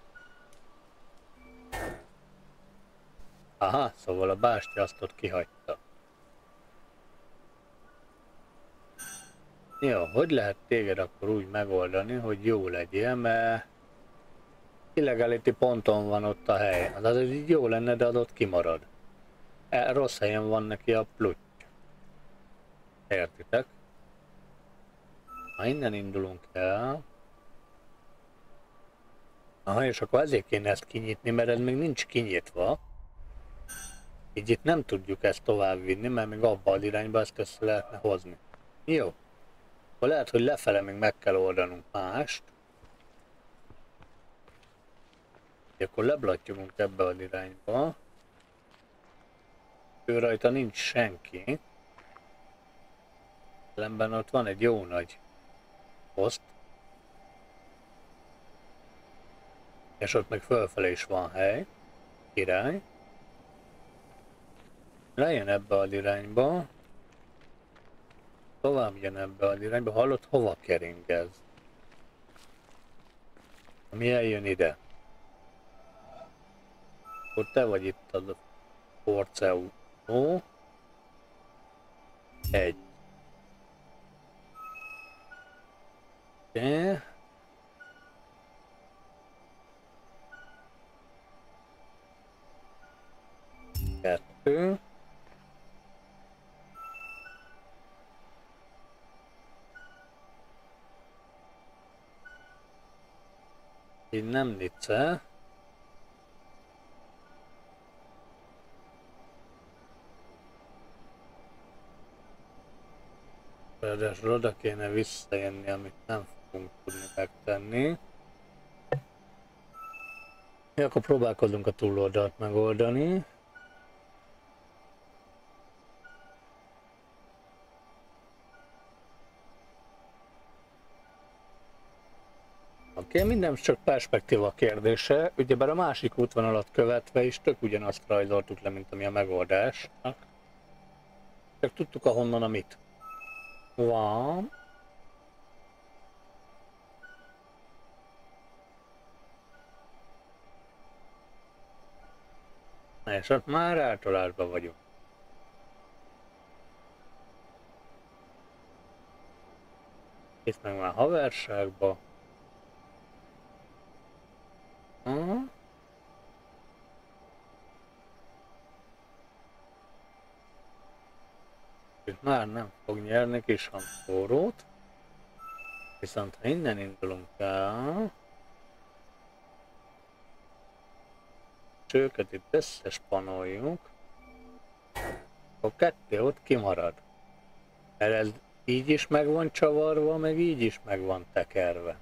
Aha, szóval a bástya azt ott kihagyta. Jó, hogy lehet téged akkor úgy megoldani, hogy jó legyél, mert illegality ponton van ott a hely. Az az így jó lenne, de az ott kimarad. E, rossz helyen van neki a pluty. Értitek? Ha innen indulunk el... Aha, és akkor ezért kéne ezt kinyitni, mert ez még nincs kinyitva. Így itt nem tudjuk ezt tovább vinni, mert még abba az irányba ezt össze lehetne hozni. Jó. Akkor lehet, hogy lefele még meg kell oldanunk mást. Akkor leblattyogunk ebbe az irányba. Ő rajta nincs senki. Ellenben ott van egy jó nagy poszt. És ott meg fölfele is van hely. Király. Lejön ebbe az irányba. Tovább jön ebbe az irányba. Hallott, hova kering ez? Eljön ide. Akkor te vagy itt a Porceú. Ó. Egy. De. Kettő. Így nem nice. Ráadásul oda kéne visszajönni, amit nem fogunk tudni megtenni. Ja, akkor próbálkozunk a túloldalt megoldani. Okay, minden csak perspektíva kérdése. Ugyebár a másik útvonalat követve is tök ugyanazt rajzoltuk le, mint ami a megoldásnak. Csak tudtuk ahonnan a mit. Van. És ott már eltolásban vagyunk. Itt meg már haverságban. Uh-huh. Itt már nem fog nyerni kis forrót. Viszont ha innen indulunk el, és őket itt összespanoljuk, akkor kettő ott kimarad. Mert ez így is meg van csavarva, meg így is meg van tekerve.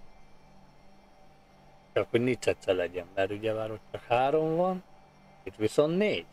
Csak hogy nicece legyen, mert ugye már ott csak három van, itt viszont négy.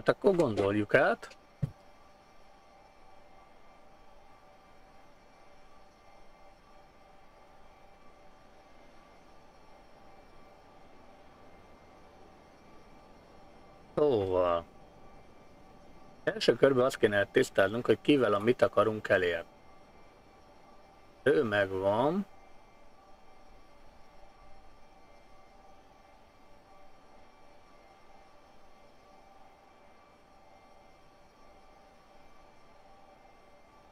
Hát akkor gondoljuk át. Szóval. Első körben azt kéne tisztáznunk, hogy kivel a mit akarunk elérni. Ő megvan.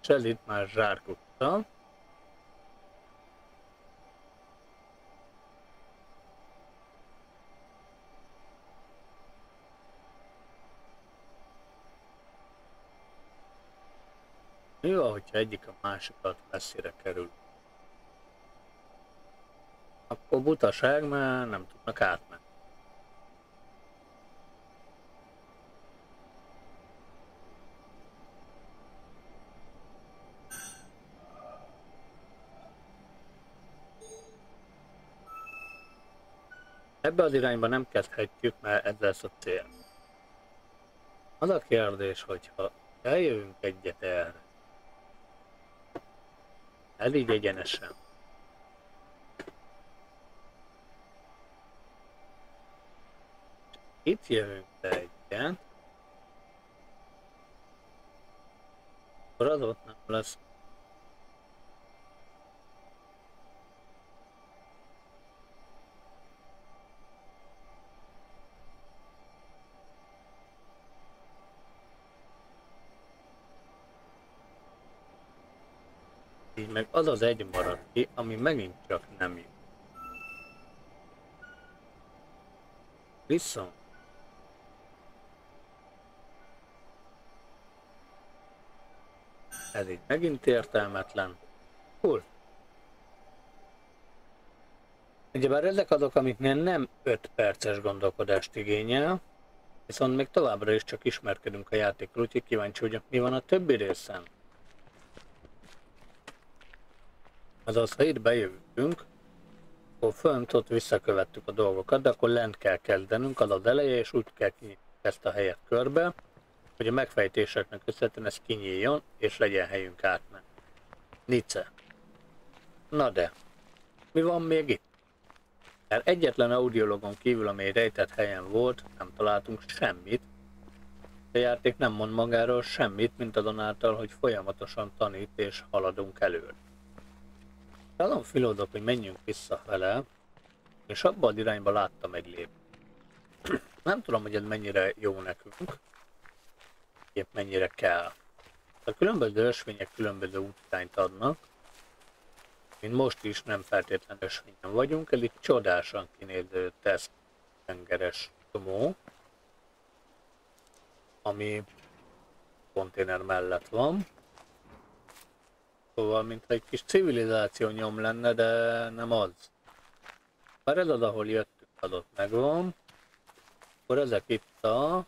Itt már zsárkutta. Jó, hogyha egyik a másikat messzire kerül. Akkor butaság, mert nem tudnak átmenni. Ebbe az irányba nem kezdhetjük, mert ez lesz a cél. Az a kérdés, hogyha eljövünk egyet erre, elég egyenesen. Itt jövünk be egyet, akkor az ott nem lesz meg az az egy marad ki, ami megint csak nem jó. Viszont ez így megint értelmetlen. Cool. Ugyebár ezek azok, amiknél nem 5 perces gondolkodást igényel, viszont még továbbra is csak ismerkedünk a játékról, úgyhogy kíváncsi vagyok, mi van a többi részen. Azaz, ha itt bejövünk, akkor fönt ott visszakövettük a dolgokat, de akkor lent kell kezdenünk, az az eleje, és úgy kell kinyitni ezt a helyet körbe, hogy a megfejtéseknek összetlen ez kinyíljon, és legyen helyünk átmenni. Nice. Na de, mi van még itt? Mert egyetlen audiologon kívül, amely rejtett helyen volt, nem találtunk semmit. A játék nem mond magáról semmit, mint azonáltal, hogy folyamatosan tanít és haladunk előre. Talán filódok, hogy menjünk vissza vele, és abba az irányba láttam egy lép. Nem tudom, hogy ez mennyire jó nekünk, épp mennyire kell. A különböző ösvények különböző útirányt adnak, mint most is nem feltétlenül ösvényen vagyunk, ez itt csodásan kinéző teszt tengeres tomó, ami konténer mellett van. Szóval, mint egy kis civilizáció nyom lenne, de nem az. Bár ez az, ahol jöttünk, adott megvan. Akkor ezek itt a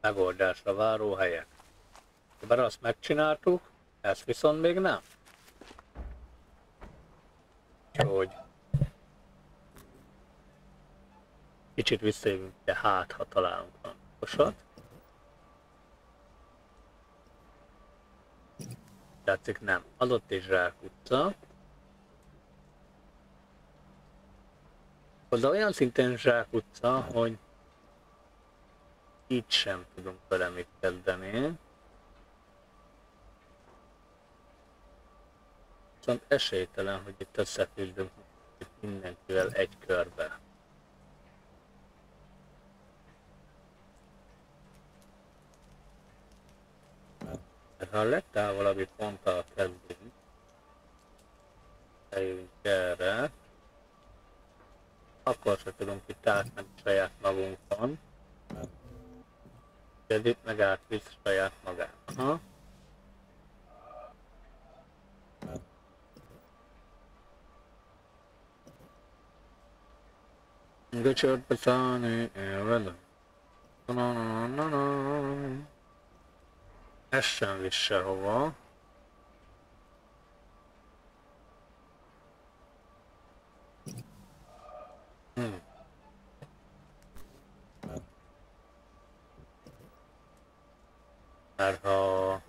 megoldásra váró helyek. Bár azt megcsináltuk, ezt viszont még nem. Úgyhogy kicsit visszajövünk, de hát, ha találunk valami okosat. Látszik nem. Adott is Zsák utca. Oda olyan szinten Zsák utca, hogy itt sem tudunk vele mit kezdeni. Viszont esélytelen, hogy itt összefűzdünk mindenkivel egy körbe. Ha a legtávolabbi ponttal kezdünk, eljövünk erre, akkor se tudunk itt átmenni saját magunkon. Ez itt meg átvisz saját magát. Aha. Göcsörbe szállni élvelem. Na na na na na. Ez sem visz sehova. Hmm. Mert ha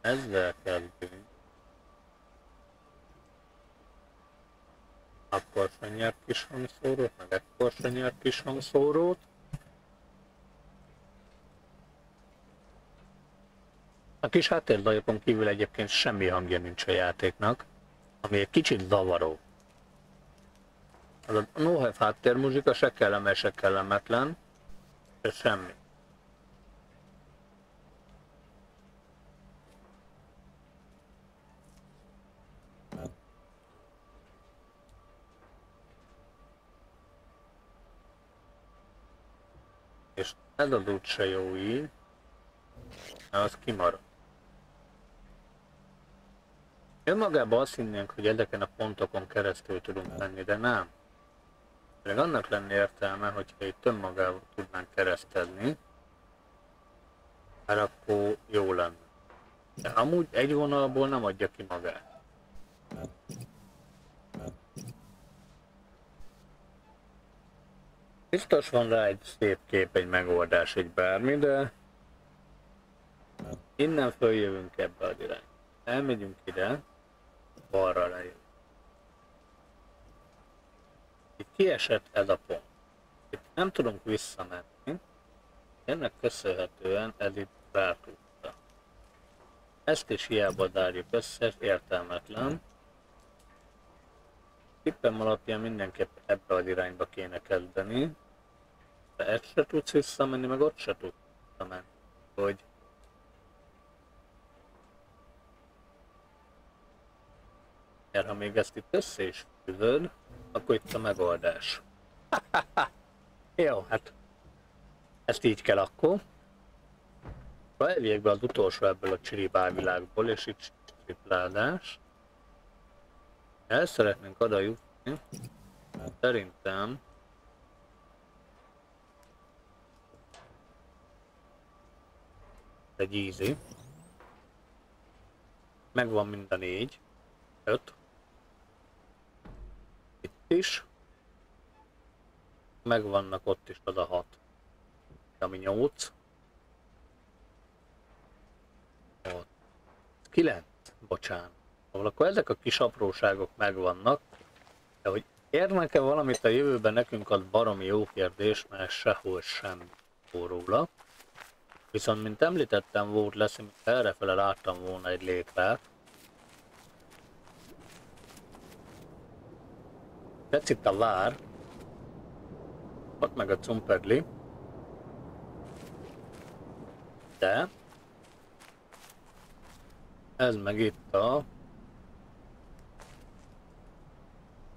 ezzel kezdünk, akkor se nyert kis hangszórót, meg ekkor se nyert kis hangszórót. A kis háttérdajokon kívül egyébként semmi hangja nincs a játéknak, ami egy kicsit zavaró. Az a no háttérmuzsika se kellemes, se kellemetlen, se semmi. És ez az út se jó így, az kimarad. Önmagában azt hinnénk, hogy ezeken a pontokon keresztül tudunk menni, de nem. Még annak lenne értelme, hogyha itt önmagával tudnánk keresztezni, mert akkor jó lenne. De amúgy egy vonalból nem adja ki magát. Biztos van rá egy szép kép, egy megoldás, egy bármi, de innen följövünk ebbe az irányba. Elmegyünk ide, balra lejövünk. Itt kiesett ez a pont. Itt nem tudunk visszamenni. Ennek köszönhetően ez itt rátudta. Ezt is hiába dárjuk össze, értelmetlen. Tippem alapján mindenképp ebbe az irányba kéne kezdeni. De ezt se tudsz visszamenni, meg ott se tudsz visszamenni. Hogy Mert ha még ezt itt össze is fűzöd, akkor itt a megoldás. Jó, hát ezt így kell akkor. Elvigyek be az utolsó ebből a csiribál világból, és itt tripládás. El szeretnénk oda jutni. Szerintem egy easy. Megvan mind a négy. Öt is. Megvannak ott is az a hat. Ami nyolc. Ott. Kilenc. Bocsánat. Akkor ezek a kis apróságok megvannak. De hogy érnek-e valamit a jövőben nekünk az baromi jó kérdés, mert sehol sem róla. Viszont, mint említettem, volt lesz, errefele láttam volna egy létrát, Tetszik a vár. Ott meg a cumperli. De... Ez meg itt a...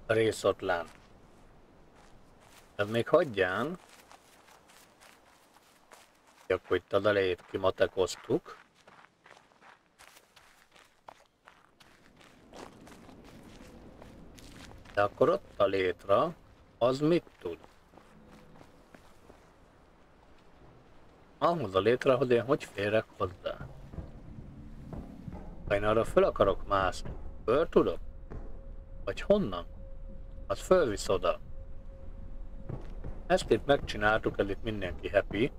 részotlán. Ez még hagyján. Akkor itt az elejét kimatekoztuk. De akkor ott a létra, az mit tud? Ahhoz a létrehoz én hogy férek hozzá? Ha én arra föl akarok mászni, föl tudok? Vagy honnan? Az fölvisz oda. Ezt itt megcsináltuk, ez itt mindenki happy.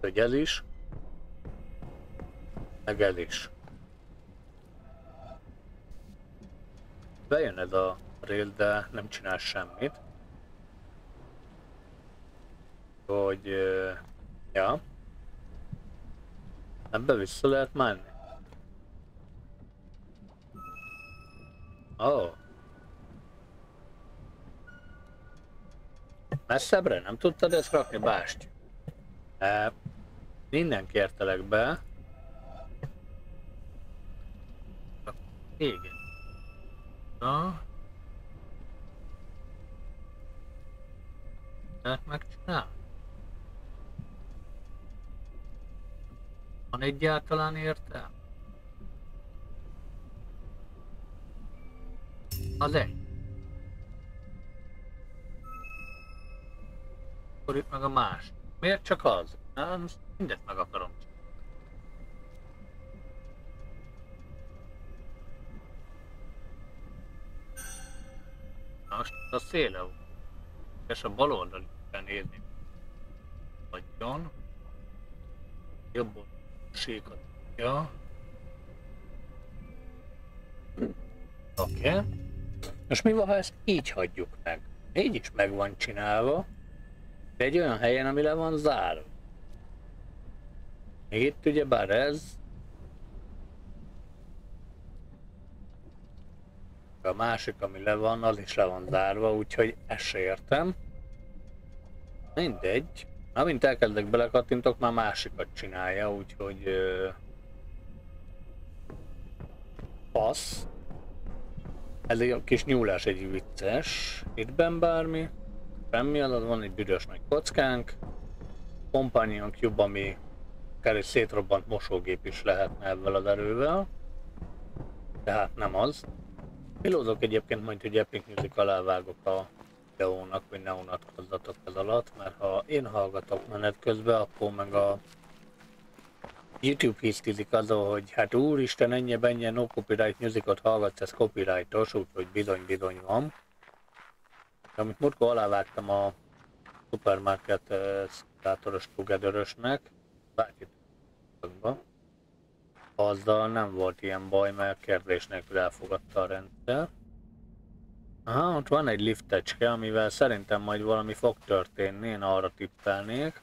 Hogy ez is. Meg ez is. Bejön ez a rail, de nem csinál semmit. Hogy... Ja. Ebbe vissza lehet menni. Ó. Oh. Messzebbre nem tudtad ezt rakni, Bást? E, minden kértelek be. Igen. Na. Lehet megcsinálni? Van egyáltalán értelme? Az egy. Akkor itt meg a más. Miért csak az? Nem, mindet meg akarom Most a széle és a bal oldali kell nézni. Adjon. Jobb síkat. Ja. Oké. Okay. Most mi van, ha ezt így hagyjuk meg? Így is meg van csinálva, de egy olyan helyen, ami le van zárva. Még itt ugye bár ez a másik, ami le van, az is le van zárva, úgyhogy ezt se értem. Mindegy. Amint elkezdek belekattintok, már másikat csinálja, úgyhogy... Uh, passz. Ez egy kis nyúlás egy vicces. Itt ben bármi. Semmi az, van egy büdös nagy kockánk. Companion Cube, ami akár egy szétrobbant mosógép is lehetne ebben az erővel. Tehát nem az. Pilózok egyébként majd, hogy Epic Music alá a videónak, hogy ne unatkozzatok ez alatt, mert ha én hallgatok menet közben, akkor meg a YouTube hisztizik azon, hogy hát úristen, ennyi bennyi no copyright musicot hallgatsz, ez copyrightos, úgyhogy bizony-bizony van. De amit múltkor alávágtam a Supermarket szimulátoros together bárkit azzal nem volt ilyen baj, mert kérdés nélkül elfogadta a rendszer. Aha, ott van egy liftecske, amivel szerintem majd valami fog történni, én arra tippelnék.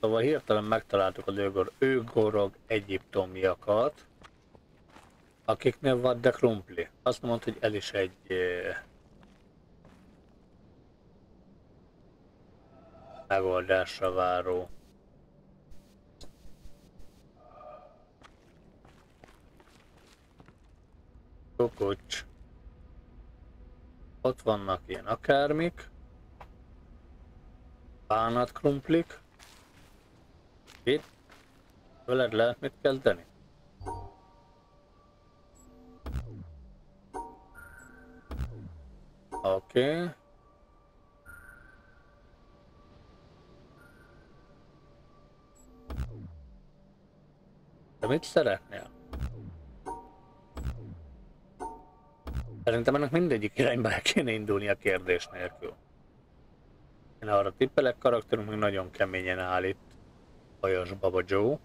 Szóval hirtelen megtaláltuk az őgor, őgorog egyiptomiakat, akiknél van de krumpli. Azt mondta, hogy ez is egy eh, megoldásra váró Kokocs. Ott vannak ilyen akármik. Bánatkrumplik. Itt. Veled lehet mit kezdeni? Oké. Okay. De mit szeretnél? Szerintem ennek mindegyik irányba el kéne indulni a kérdés nélkül. Én arra tippelek, karakterünk még nagyon keményen áll itt. Bajos Baba Joe.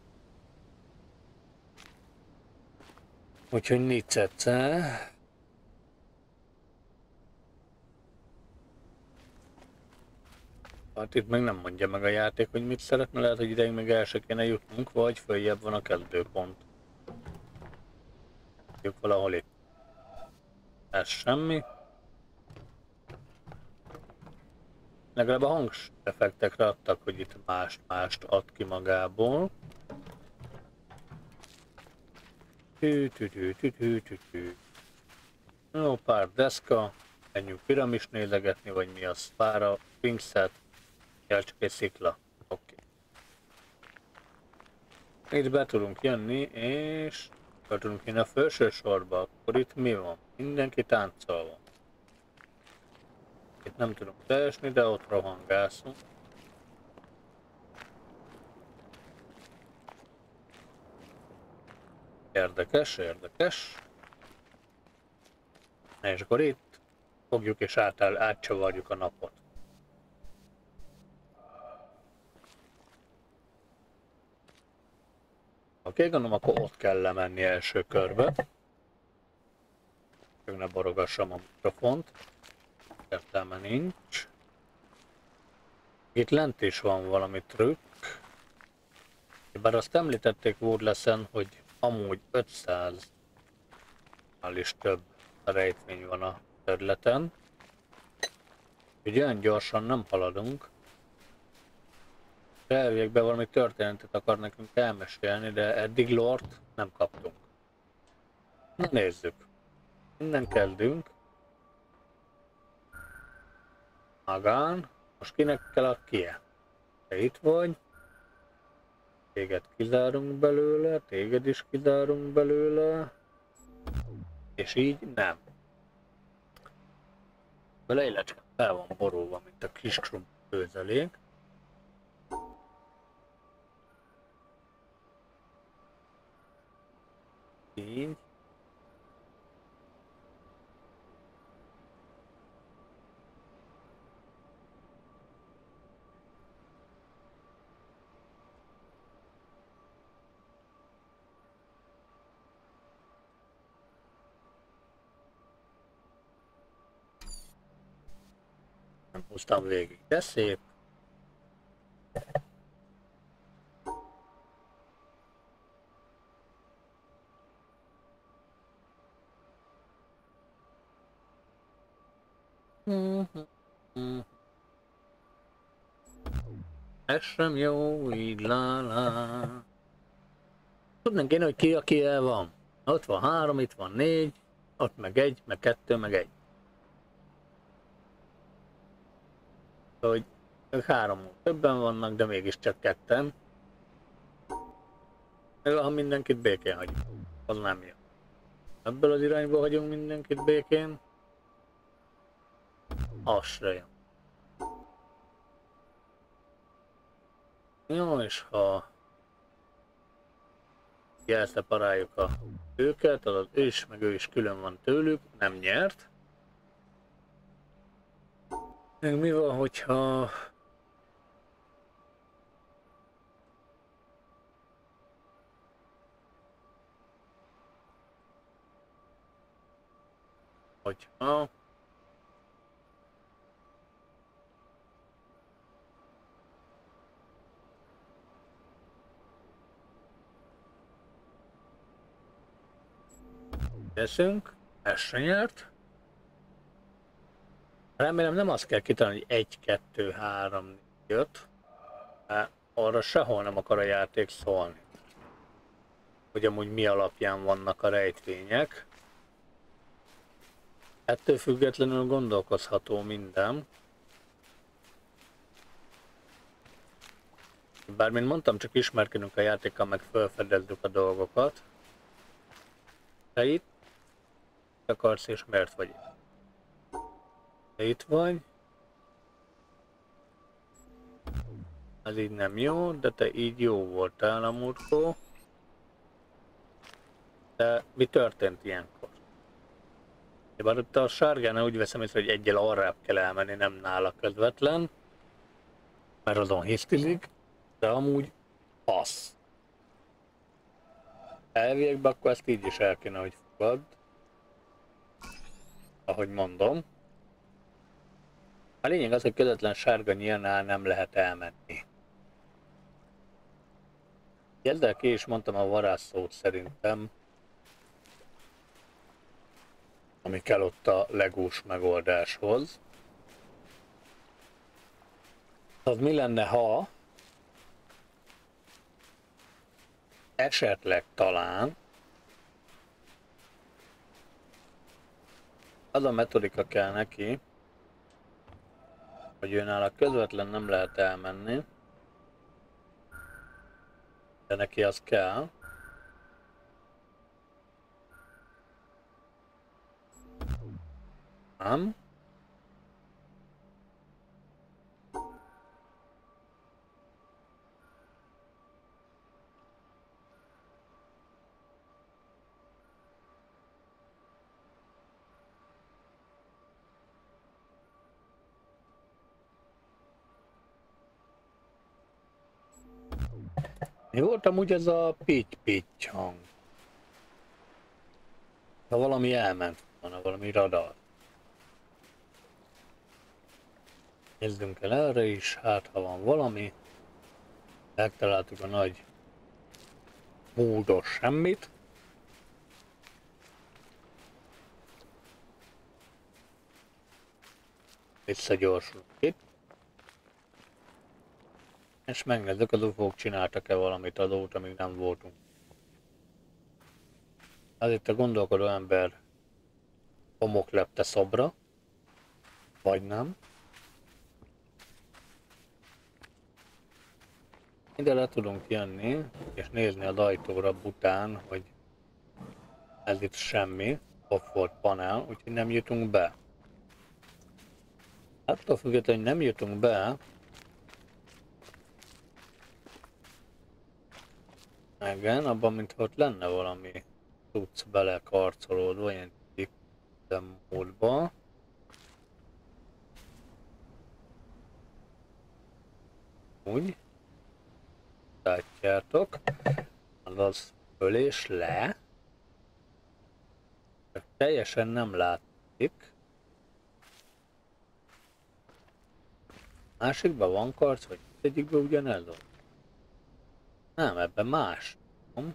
Úgyhogy Nicece. Hát itt meg nem mondja meg a játék, hogy mit szeretne, lehet, hogy ideig meg el se kéne jutnunk, vagy följebb van a kezdőpont. Juk valahol itt. Ez semmi. Legalább a hangseffektekre adtak, hogy itt mást-mást ad ki magából. Tű, tű, tű, tű, tű, tű, tű. Jó, pár deszka. Menjünk piramis nézegetni, vagy mi az? Pár a Sphinxet. Kell csak egy szikla. Oké. Okay. Itt be tudunk jönni, és tudunk jönni a felső sorba. Akkor itt mi van? Mindenki táncolva. Itt nem tudunk leesni, de ott rohangászunk. Érdekes, érdekes. És akkor itt fogjuk és átáll, átcsavarjuk a napot. Oké, gondolom akkor ott kell lemenni első körbe csak ne borogassam a mikrofont. Értelme nincs. Itt lent is van valami trükk. Bár azt említették Woodlesson, hogy amúgy 500 nál is több rejtmény van a területen. Úgyhogy olyan gyorsan nem haladunk. De elvégben valami történetet akar nekünk elmesélni, de eddig Lord nem kaptunk. Na nézzük. Innen kezdünk. Magán. Most kinek kell a kie? Te itt vagy. Téged kizárunk belőle, téged is kizárunk belőle. És így nem. Vele illetve fel van borulva, mint a kis krum főzelék. Gente. Vamos talvez, já sei. Ez sem jó, így lá, lá. Tudnánk én, hogy ki a el van. Ott van három, itt van négy, ott meg egy, meg kettő, meg egy. Hogy három többen vannak, de mégiscsak ketten. Ha mindenkit békén hagyjuk, az nem jó. Ebből az irányból hagyunk mindenkit békén. Asra jön. Jó, és ha elszeparáljuk a őket, az ő is, meg ő is külön van tőlük, nem nyert. Meg mi van, hogyha hogyha Teszünk, ez se nyert. Remélem nem azt kell kitalálni, hogy 1, 2, 3, 4, 5. Mert arra sehol nem akar a játék szólni. Hogy amúgy mi alapján vannak a rejtvények. Ettől függetlenül gondolkozható minden. Bár mint mondtam, csak ismerkedünk a játékkal, meg felfedezzük a dolgokat. De itt akarsz és miért vagy? Te itt vagy. Ez így nem jó, de te így jó voltál a múltkor. De mi történt ilyenkor? Bár ott a sárgánál úgy veszem észre, hogy egyel arrább kell elmenni, nem nála közvetlen. Mert azon hisztizik, de amúgy passz. Elviekben akkor ezt így is el kéne, hogy fogad ahogy mondom. A lényeg az, hogy közvetlen sárga nyílnál nem lehet elmenni. Ezzel ki is mondtam a varázsszót szerintem. Ami kell ott a legós megoldáshoz. Az mi lenne, ha esetleg talán az a metodika kell neki, hogy őnála közvetlen nem lehet elmenni, de neki az kell. Nem. Mi volt amúgy ez a pitty-pitty hang? Ha valami elment volna, valami radar. Nézzünk el erre is, hát ha van valami. Megtaláltuk a nagy módos semmit. Visszagyorsulunk itt. És megnézzük, az ufók csináltak-e valamit azóta, amíg nem voltunk. Az itt a gondolkodó ember homok lepte szobra, vagy nem. Ide le tudunk jönni, és nézni az ajtóra bután, hogy ez itt semmi, off volt panel, úgyhogy nem jutunk be. Attól függetlenül, hogy nem jutunk be, Igen, abban mintha ott lenne valami tudsz bele karcolódva, ilyen múltba. Úgy. Látjátok. Az föl és le. Teljesen nem látszik. Másikban van karc, vagy egyikben ugyanez van? Nem, ebben más. Hm?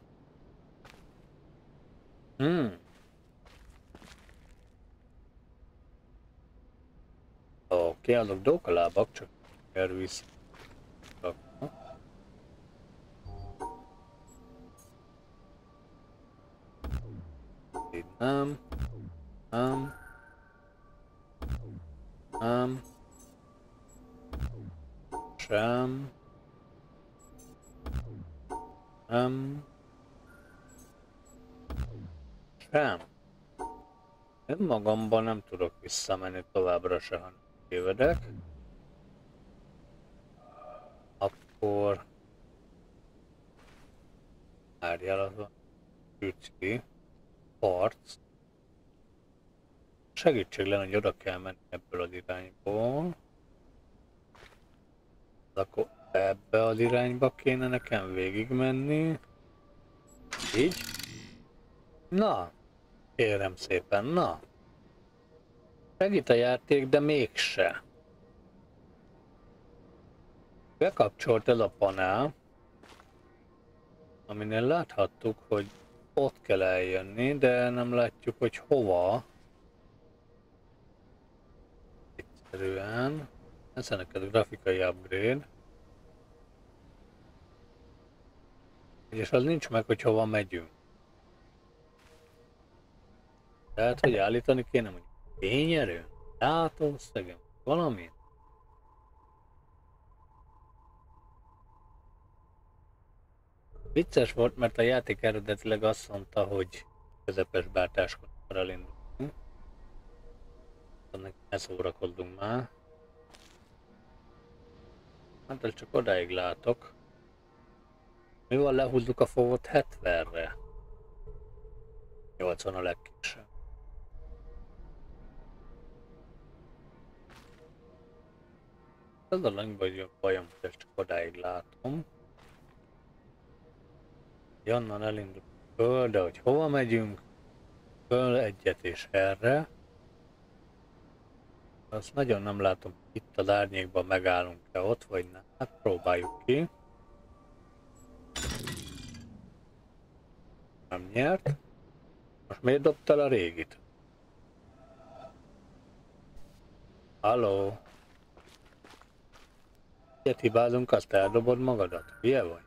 Hmm. Oké, azok dókalábak, csak vissza. Itt nem. Nem. Nem. Sem. Nem. Sem. Én magamban nem tudok visszamenni továbbra se, hanem tévedek. Akkor... Várjál azon. Ücsi. Harc. Segítség lenne, hogy oda kell menni ebből az irányból. Akkor ebbe az irányba kéne nekem végigmenni. Így. Na, kérem szépen, na. Segít a játék, de mégse. Bekapcsolt ez a panel, aminél láthattuk, hogy ott kell eljönni, de nem látjuk, hogy hova. Egyszerűen. Ez ennek a grafikai upgrade. És az nincs meg, hogy hova megyünk. Tehát, hogy állítani kéne, hogy Fényerő? Látószögem? Valami? Vicces volt, mert a játék eredetileg azt mondta, hogy közepes bártáskor elindulunk. Annak ne szórakozzunk már. Hát csak odáig látok. Mi van, lehúzzuk a fogot 70-re? 80 a legkisebb. Ez a legnagyobb bajom, hogy ezt csak odáig látom. Jannan elindul föl, de hogy hova megyünk? Föl egyet és erre. Azt nagyon nem látom, itt az árnyékban megállunk-e ott, vagy nem. Hát próbáljuk ki. Nem nyert. Most miért dobtál a régit? Halló? Ilyet hibázunk, azt eldobod magadat? Hülye vagy?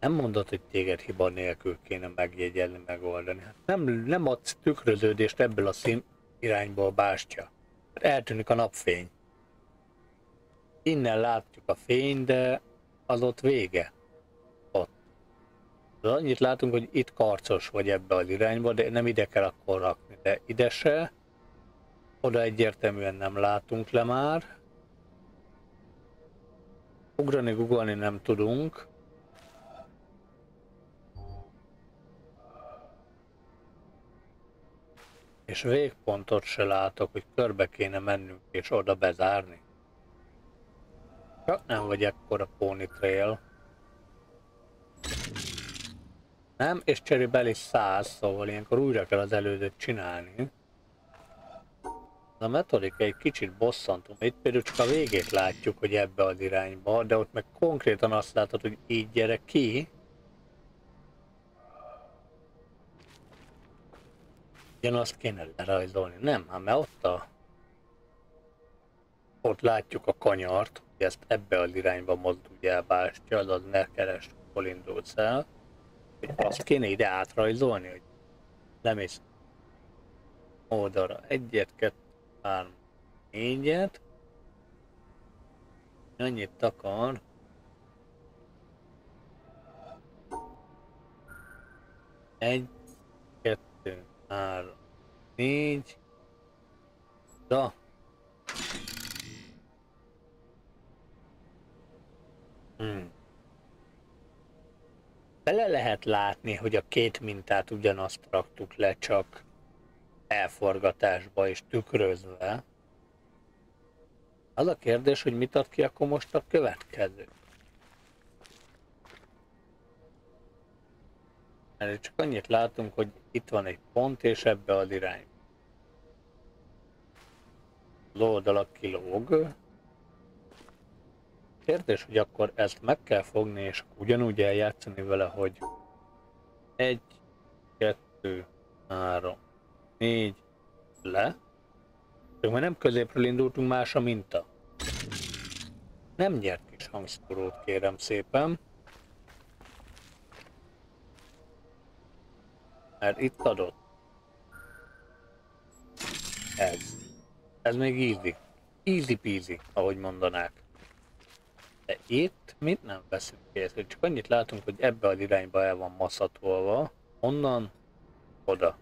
Nem mondod, hogy téged hiba nélkül kéne megjegyelni, megoldani. Hát nem, nem adsz tükröződést ebből a szín irányból bástya. Hát eltűnik a napfény. Innen látjuk a fény, de az ott vége. Ott. De annyit látunk, hogy itt karcos vagy ebbe az irányba, de nem ide kell akkor rakni. De ide se, oda egyértelműen nem látunk le már. Ugrani, googolni nem tudunk. És végpontot se látok, hogy körbe kéne mennünk és oda bezárni. Csak nem vagy ekkora pony trail. Nem, és cserébe is száz, szóval ilyenkor újra kell az előzőt csinálni. A metodika egy kicsit bosszantó. Itt például csak a végét látjuk, hogy ebbe az irányba, de ott meg konkrétan azt látod, hogy így gyere ki. azt kéne lerajzolni. Nem, hát mert ott a... Ott látjuk a kanyart, ezt ebbe az irányba mozdulj el bástya, azaz ne keresd, hol indulsz el. Hogy azt kéne ide átrajzolni, hogy lemész oldalra egyet, kettő, három, négyet. Annyit takar. Egy, kettő, három, négy. Da. Hmm. Bele lehet látni, hogy a két mintát ugyanazt raktuk le, csak elforgatásba és tükrözve. Az a kérdés, hogy mit ad ki akkor most a következő. Mert csak annyit látunk, hogy itt van egy pont, és ebbe az irány. az oldalak kilóg. Kérdés, hogy akkor ezt meg kell fogni, és ugyanúgy eljátszani vele, hogy egy, kettő, három, négy, le. Csak már nem középről indultunk, más a minta. Nem nyert kis hangszórót, kérem szépen. Mert itt adott. Ez. Ez még easy. Easy peasy, ahogy mondanák. De itt mit nem veszünk észre? Csak annyit látunk, hogy ebbe az irányba el van maszatolva. Onnan oda.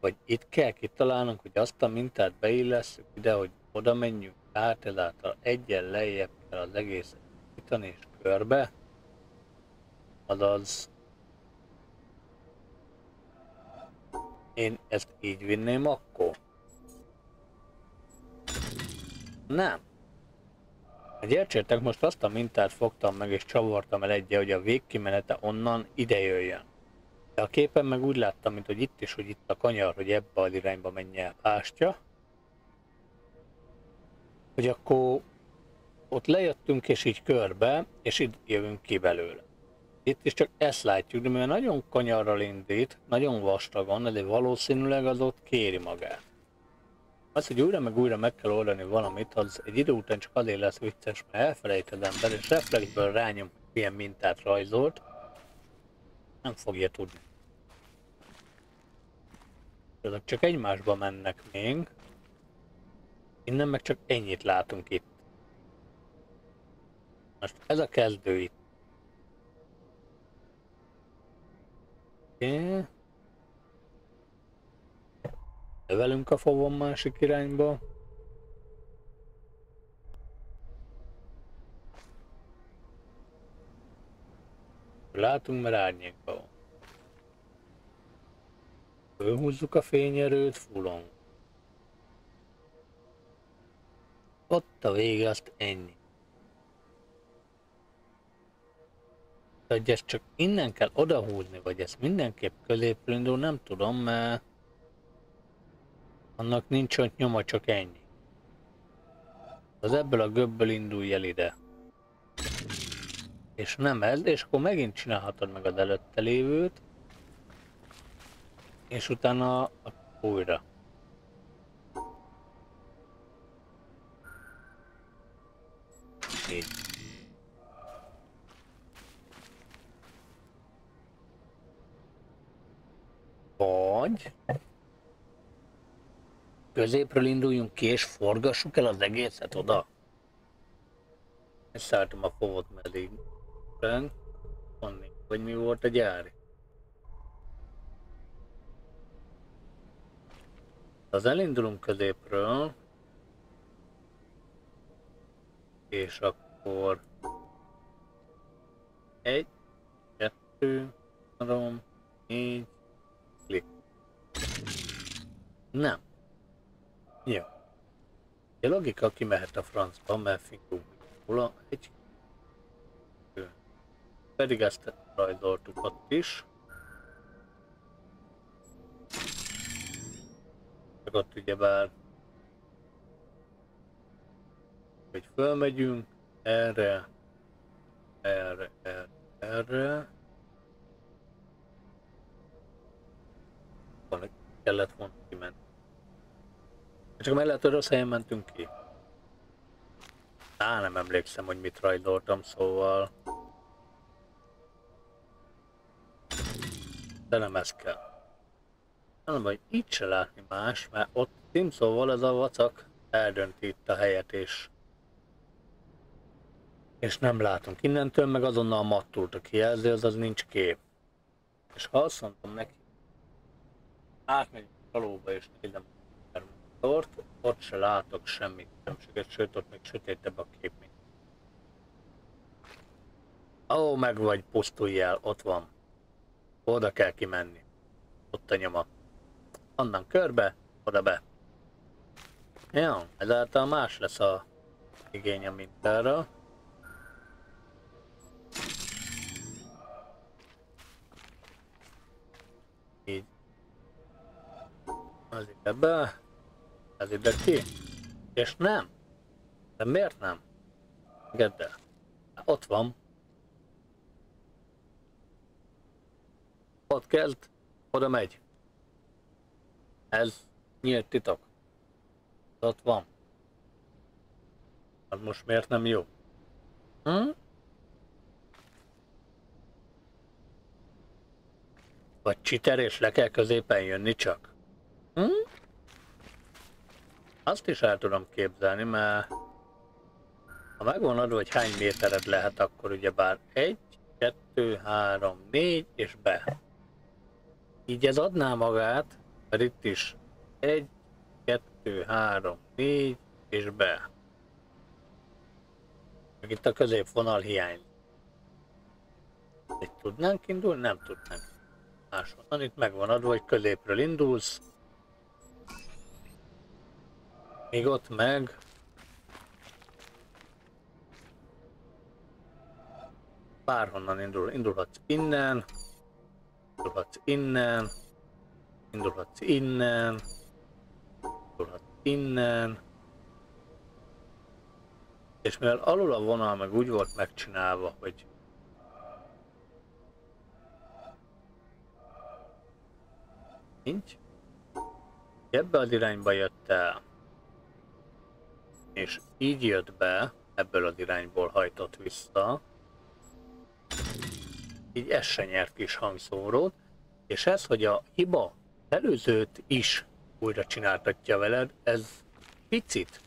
Vagy itt kell kitalálnunk, hogy azt a mintát beillesszük ide, hogy oda menjünk át, ezáltal egyen lejjebb kell az egész nyitani és körbe. Azaz én ezt így vinném akkor? Nem. Hogy értsétek, most azt a mintát fogtam meg és csavartam el egy, hogy a végkimenete onnan ide jöjjön. De a képen meg úgy láttam, mint hogy itt is, hogy itt a kanyar, hogy ebbe az irányba menj el pástja. Hogy akkor ott lejöttünk és így körbe, és itt jövünk ki belőle. Itt is csak ezt látjuk, de mivel nagyon kanyarral indít, nagyon vastagon, ezért valószínűleg az ott kéri magát. Az, hogy újra meg újra meg kell oldani valamit, az egy idő után csak azért lesz vicces, mert elfelejted ember, és reflexből rányom, milyen mintát rajzolt, nem fogja tudni. Ezek csak egymásba mennek még. Innen meg csak ennyit látunk itt. Most ez a kezdő itt. Okay. Növelünk a fovon másik irányba. Látunk, mert árnyékban van. Fölhúzzuk a fényerőt, fulon. Ott a vége, azt ennyi. Hogy ezt csak innen kell odahúzni, vagy ezt mindenképp középről indul, nem tudom, mert annak nincs ott nyoma, csak ennyi. Az ebből a göbből indulj el ide. És nem ez, és akkor megint csinálhatod meg az előtte lévőt. És utána újra. Így. Vagy középről induljunk ki és forgassuk el az egészet oda. Szálltam a fovot meddig. Hogy mi volt a gyári. Az elindulunk középről, és akkor egy, kettő, három, négy, klik. Nem. Jó. A logika kimehet a francba, mert fingunk róla egy pedig ezt rajzoltuk ott is. Csak ott ugyebár hogy fölmegyünk erre, erre, erre, erre. Kellett volna kimenni. Csak mellett rossz helyen mentünk ki. Á, nem emlékszem, hogy mit rajzoltam, szóval... De nem ez kell. Nem, hogy így se látni más, mert ott szóval ez a vacak eldönti itt a helyet, és és nem látunk. Innentől meg azonnal mattult a kijelző, azaz nincs kép. És ha azt mondom neki, átmegy a falóba és nézem motort, ott se látok semmit különbséget, sőt ott még sötétebb a kép, mint. Ó, meg vagy, pusztulj el, ott van. Oda kell kimenni. Ott a nyoma. Onnan körbe, oda be. Ja, ezáltal más lesz a igény a mintára. Így. Azért. Ebbe? Ez ide ki? És nem? De miért nem? Engedd. Ott van. Ott kezd, oda megy. Ez nyílt titok. Ott van. Az most miért nem jó? Hm? Vagy csiter és le kell középen jönni csak? Hm? Azt is el tudom képzelni, mert ha megvan adva, hogy hány métered lehet, akkor ugyebár 1, 2, 3, 4 és be. Így ez adná magát, mert itt is 1, 2, 3, 4 és be. Meg itt a középvonal hiány. Itt tudnánk indulni? Nem tudnánk. Máshonnan itt megvan adva, hogy középről indulsz. Még ott meg. Bárhonnan indul, indulhatsz innen, indulhatsz innen, indulhatsz innen, indulhatsz innen, és mivel alul a vonal meg úgy volt megcsinálva, hogy nincs, ebbe az irányba jött el, és így jött be, ebből az irányból hajtott vissza, így ez se nyert kis hangszórót, és ez, hogy a hiba előzőt is újra csináltatja veled, ez picit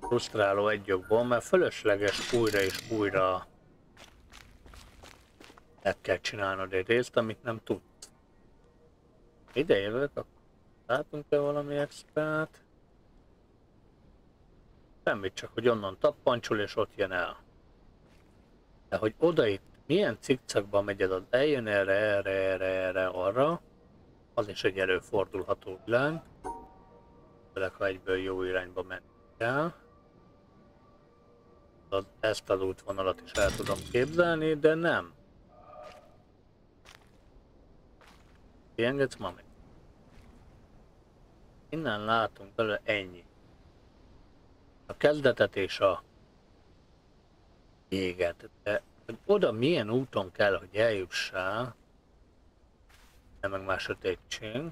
frusztráló egy jogból, mert fölösleges újra és újra meg kell csinálnod egy részt, amit nem tudsz. Ide jövök, akkor látunk-e valami expert? Semmit, csak hogy onnan tappancsol és ott jön el. De hogy oda itt milyen cikcakban megy ez az eljön erre, erre, erre, erre, arra, az is egy előfordulható világ. Főleg, ha egyből jó irányba menni kell. Az, ezt az útvonalat is el tudom képzelni, de nem. Kiengedsz, mami? Innen látunk belőle ennyi. A kezdetet és a véget, de hogy oda milyen úton kell, hogy eljussál, nem meg sötétség.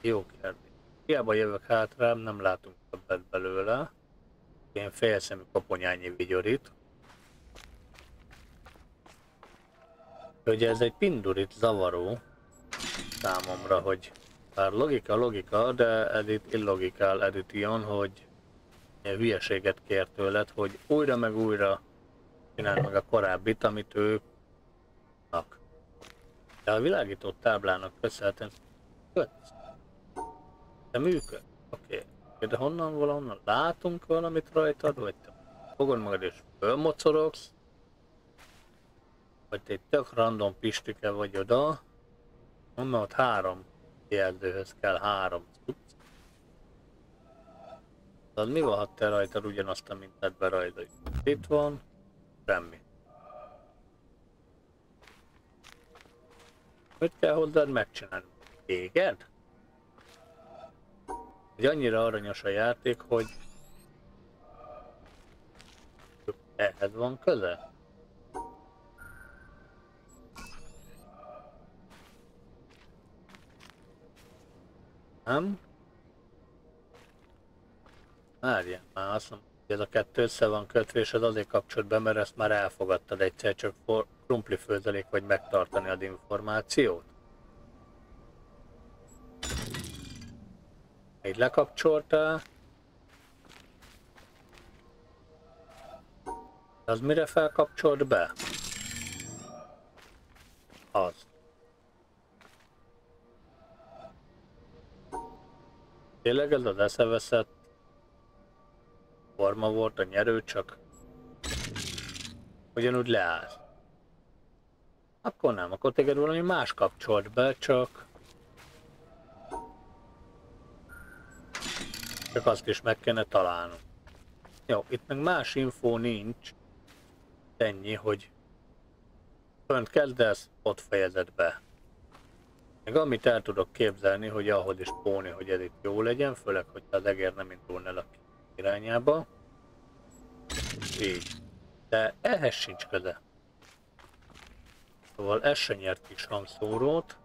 Jó kérdés. Hiába jövök hátra, nem látunk többet belőle. Ilyen félszemű koponyányi vigyorit. Ugye ez egy pindurit zavaró számomra, hogy bár logika, logika, de edit illogikál hogy ilyen hülyeséget kér tőled, hogy újra meg újra csinál meg a korábbit, amit ők De a világító táblának köszönhetően. De működ. Oké. Okay. De honnan valahonnan látunk valamit rajtad, vagy te fogod magad és fölmocorogsz, vagy te egy tök random pistike vagy oda, onnan ott három jelzőhöz kell három cucc. Az mi van, ha te rajtad ugyanazt a mintát berajzolj? Itt van, Semmi. Mit kell hozzád megcsinálni? Téged? Hogy annyira aranyos a játék, hogy ehhez van köze? Nem? Várjál, már azt mondom ez a kettő össze van kötve, és az azért kapcsolt be, mert ezt már elfogadtad egyszer, csak for, krumpli főzelék vagy megtartani az információt. Így lekapcsoltál. Az mire felkapcsolt be? Az. Tényleg ez az eszeveszett forma volt a nyerő, csak ugyanúgy leáll. Akkor nem, akkor téged valami más kapcsolt be, csak... Csak azt is meg kéne találnunk. Jó, itt meg más info nincs. Ennyi, hogy fönt kezdesz, ott fejezed be. Meg amit el tudok képzelni, hogy ahhoz is póni, hogy ez itt jó legyen, főleg, hogy az egér nem indul el a irányába. Így. De ehhez sincs köze. Szóval ez se nyert kis hangszórót.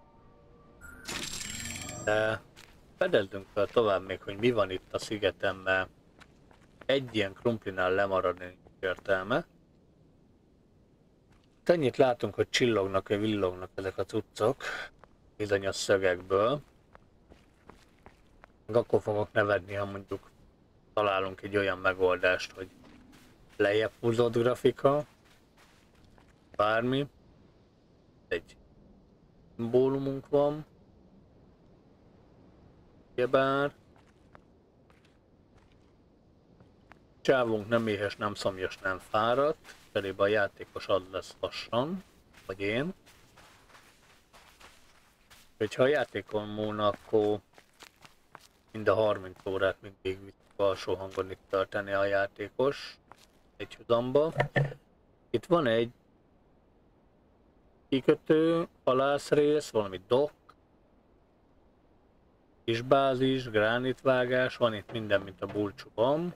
De fedezzünk fel tovább még, hogy mi van itt a szigeten, mert egy ilyen krumplinál lemaradni nincs értelme. Ennyit látunk, hogy csillognak, vagy villognak ezek a cuccok bizonyos szögekből. Meg akkor fogok nevedni, ha mondjuk találunk egy olyan megoldást, hogy lejjebb húzott grafika, bármi, egy szimbólumunk van, ugyebár, csávunk nem éhes, nem szomjas, nem fáradt, cserébe a játékos az lesz lassan, vagy én. Hogyha a játékon múlna, akkor mind a 30 órát mindig alsó hangon itt tölteni a játékos egy hudamba. Itt van egy kikötő, halászrész, valami dock, kis bázis, gránitvágás, van itt minden, mint a bulcsúban.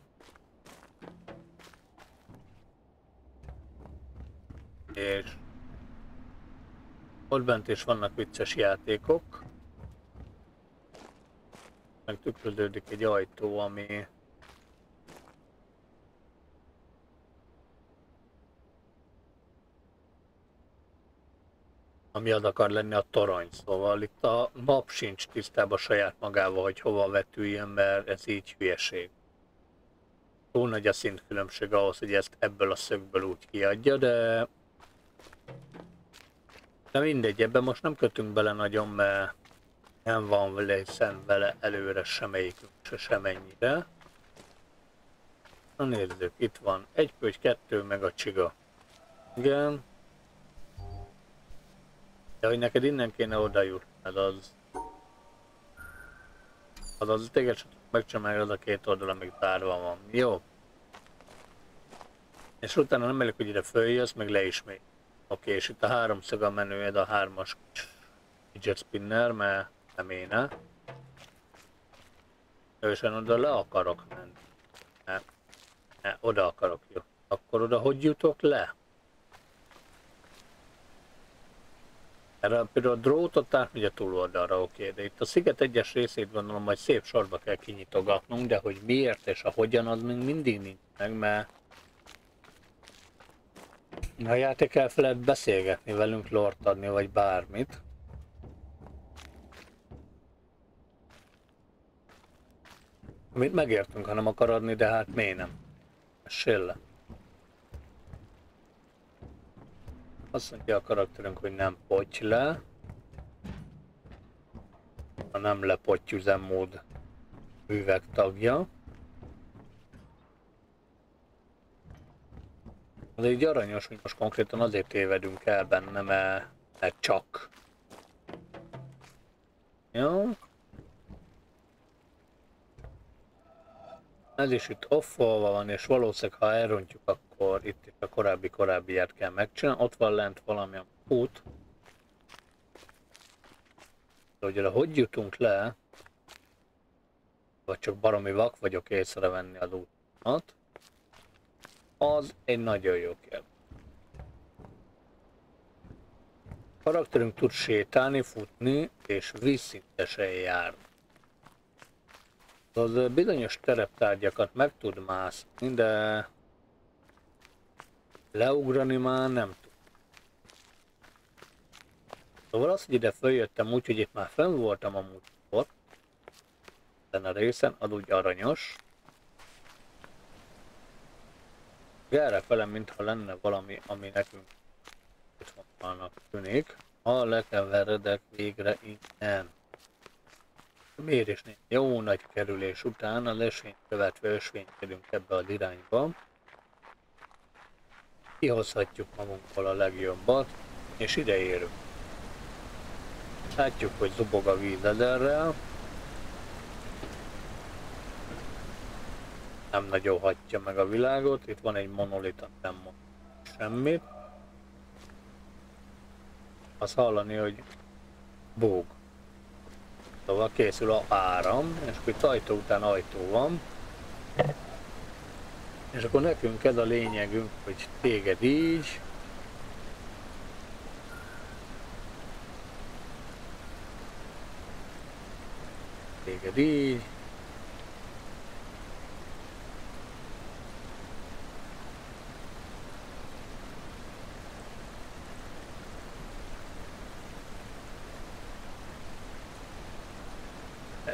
És ott bent is vannak vicces játékok. Meg tükröződik egy ajtó, ami ami az akar lenni a torony. Szóval itt a nap sincs tisztában saját magával, hogy hova vetüljön, mert ez így hülyeség. Túl nagy a szintkülönbség ahhoz, hogy ezt ebből a szögből úgy kiadja, de... De mindegy, ebben most nem kötünk bele nagyon, mert nem van vele, hiszen vele előre semmelyikünk se semennyire. Na nézzük, itt van egy pöty, kettő, meg a csiga. Igen, de hogy neked innen kéne oda jutnod, az... Az az téged csak megcsinálja az a két oldal, amíg tárva van. Jó. És utána nem elég, hogy ide följössz, meg le is még. Oké, és itt a háromszög a menőed, a hármas fidget spinner, mert nem éne. Ősen oda le akarok menni. Ne. ne, oda akarok, jó. Akkor oda hogy jutok le? Erre például a drótot átmegy a túloldalra, oké, okay, de itt a sziget egyes részét gondolom, hogy szép sorba kell kinyitogatnunk, de hogy miért és a hogyan, az még mindig nincs meg, mert a játék elfeled beszélgetni velünk, lort adni, vagy bármit. Amit megértünk, ha nem akar adni, de hát miért nem? Sille. Azt mondja a karakterünk, hogy nem poty le. A nem lepoty üzemmód művek tagja. Az egy aranyos, hogy most konkrétan azért tévedünk el benne, mert, csak. Jó. Ez is itt offolva van, és valószínűleg ha elrontjuk, akkor itt, itt a korábbi korábbiát kell megcsinálni. Ott van lent valami út. De hogy hogy jutunk le, vagy csak baromi vak vagyok észrevenni az útat, az egy nagyon jó kérdés. karakterünk tud sétálni, futni és vízszintesen járni az bizonyos tereptárgyakat meg tud mászni, de leugrani már nem tud. Szóval az, hogy ide följöttem úgy, hogy itt már fenn voltam amúgy ott, ezen a részen, az úgy aranyos. Erre felem, mintha lenne valami, ami nekünk itt tűnik. Ha lekeveredek végre innen mérésnél jó nagy kerülés után a lesvényt követve ösvénykedünk ebbe az irányba. Kihozhatjuk magunkkal a legjobbat, és ide érünk. Látjuk, hogy zubog a víz. Nem nagyon hatja meg a világot, itt van egy monolit, nem mond semmit. Azt hallani, hogy bóg. Szóval készül a áram, és akkor itt ajtó után ajtó van. És akkor nekünk ez a lényegünk, hogy téged így, téged így,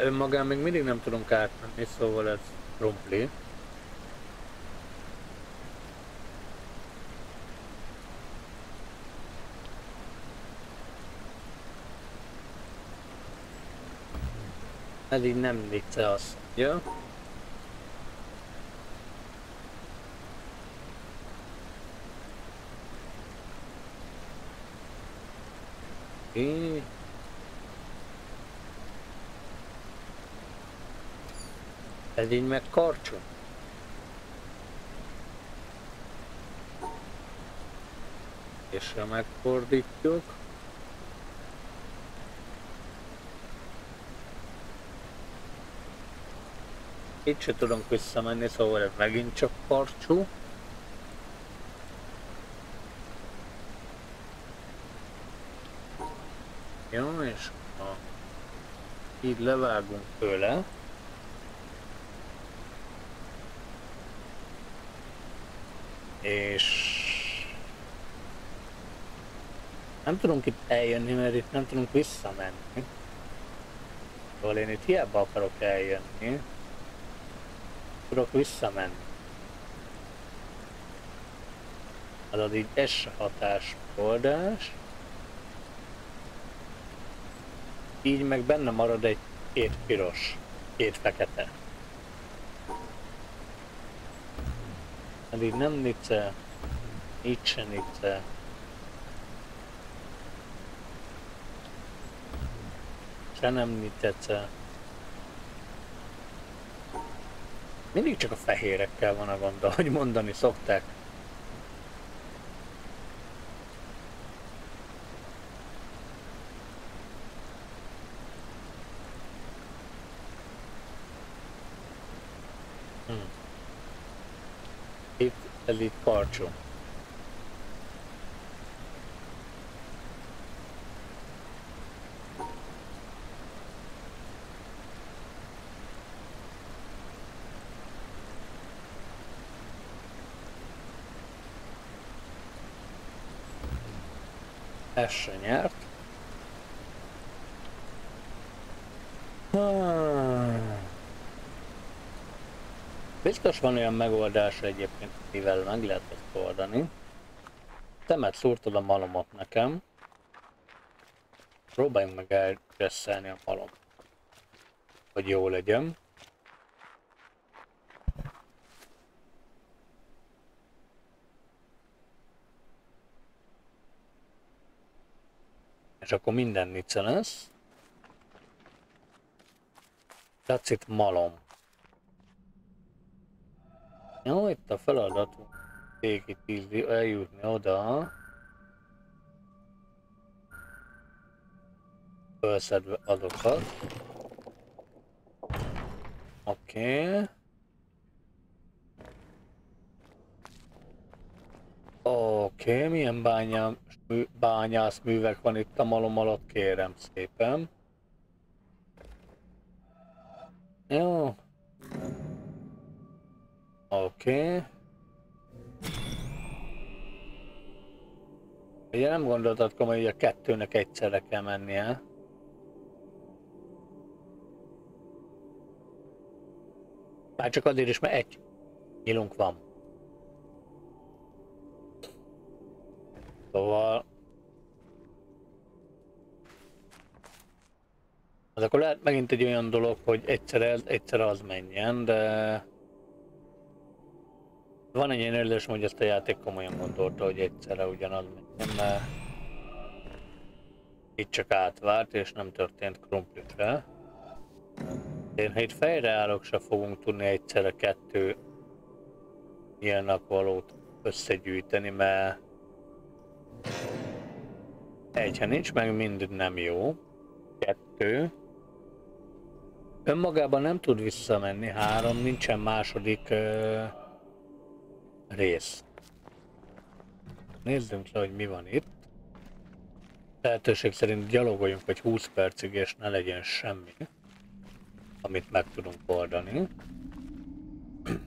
Önmagán még mindig nem tudunk átmenni, szóval ez krumpli. Ez így nem vicce azt mondja. Okay. Ez így meg karcsú. És megfordítjuk. Itt se tudunk visszamenni, szóval ez megint csak karcsú. Jó, és ha így levágunk tőle, és nem tudunk itt eljönni, mert itt nem tudunk visszamenni. Szóval én itt hiába akarok eljönni. Tudok visszamenni. Az így S hatás oldás. Így meg benne marad egy két piros, két fekete. Pedig nem nice. Itt se nice. Se nem nice. Mindig csak a fehérekkel van a gond, ahogy mondani szokták. Elég karcsú. Ez se nyert. Ah. Biztos van olyan megoldás egyébként, mivel meg lehet ezt oldani. Temet szúrtad a malomot nekem. Próbáljunk meg elreszelni a malom. Hogy jó legyen. És akkor minden nice lesz. That's it malom. Jó, itt a feladatunk végig eljutni oda. Felszedve azokat. Oké. Oké, okay, milyen bányám, bányász művek van itt a malom alatt, kérem szépen. Jó. Oké. Okay. Ugye nem gondoltad komolyan, hogy a kettőnek egyszerre kell mennie. Már csak azért is, mert egy nyilunk van. Szóval... Az akkor lehet megint egy olyan dolog, hogy egyszer ez, egyszer az menjen, de... Van egy ilyen érdekes, hogy ezt a játék komolyan gondolta, hogy egyszerre ugyanaz menjen, mert itt csak átvárt, és nem történt krumplifre. Én ha itt fejre állok, se fogunk tudni egyszerre kettő ilyenek valót összegyűjteni, mert egy, ha nincs meg, mind nem jó. Kettő. Önmagában nem tud visszamenni, három, nincsen második uh, rész. Nézzünk le, hogy mi van itt. Lehetőség szerint gyalogoljunk egy 20 percig, és ne legyen semmi, amit meg tudunk oldani.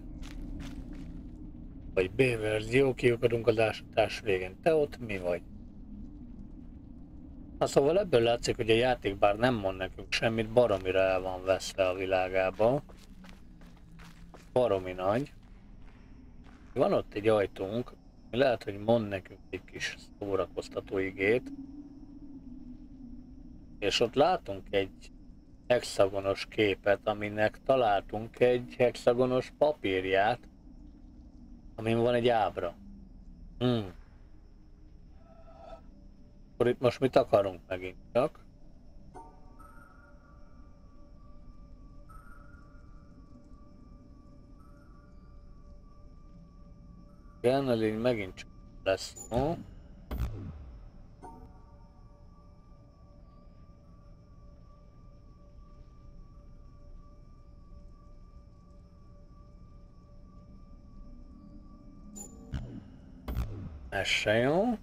Vagy B verzió, kiukadunk az ásatás végén. Te ott mi vagy? Na szóval ebből látszik, hogy a játék bár nem mond nekünk semmit, baromira el van veszve a világába. Baromi nagy. Van ott egy ajtónk, lehet, hogy mond nekünk egy kis szórakoztató igét. És ott látunk egy hexagonos képet, aminek találtunk egy hexagonos papírját, amin van egy ábra. Hmm. Akkor itt most mit akarunk megint csak? Lény megint csak lesz no? Ez se jó.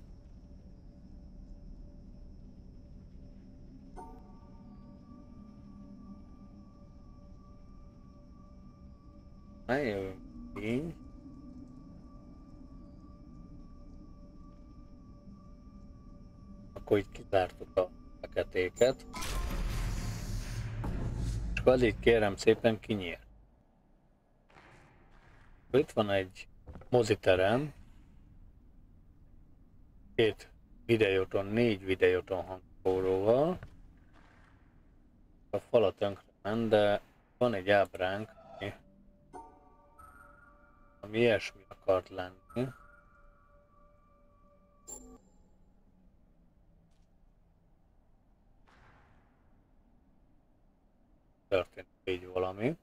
Aí, e... Akkor így kizártuk a feketéket. És akkor így kérem szépen kinyír. Itt van egy moziterem. Két videóton, négy videóton hangszóróval. A fala tönkre ment, de van egy ábránk, ami ilyesmi akart lenni. Történt így valami.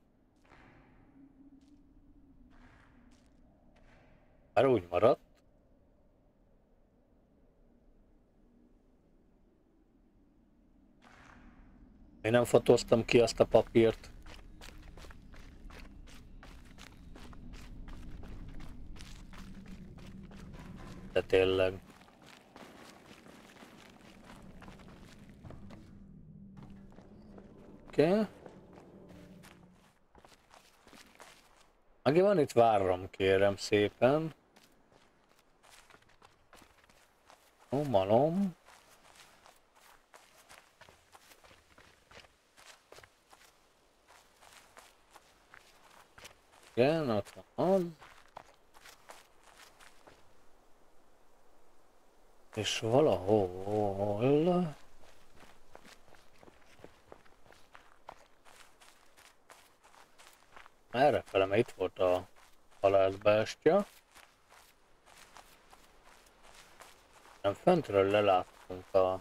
Már úgy maradt. Én nem fotóztam ki azt a papírt. De tényleg. Oké. Okay. Aki van itt várom, kérem szépen. Ó, malom. Igen, ott van. És valahol... Erre fele, itt volt a halászbástya. Nem fentről leláttunk a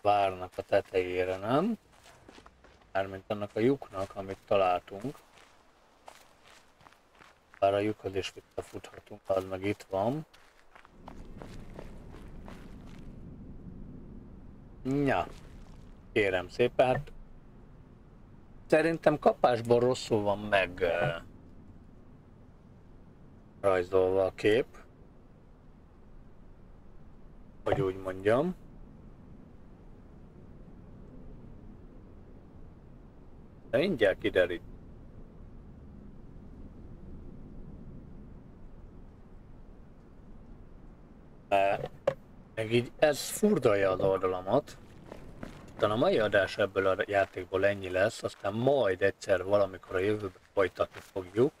várnak a tetejére, nem? Mármint annak a lyuknak, amit találtunk. Bár a lyukhoz is visszafuthatunk, az meg itt van. Ja, kérem szépen, hát szerintem kapásból rosszul van meg uh, rajzolva a kép. Hogy úgy mondjam. De mindjárt kiderít. Meg így ez furdalja az oldalamat. Aztán a mai adás ebből a játékból ennyi lesz, aztán majd egyszer valamikor a jövőben folytatni fogjuk.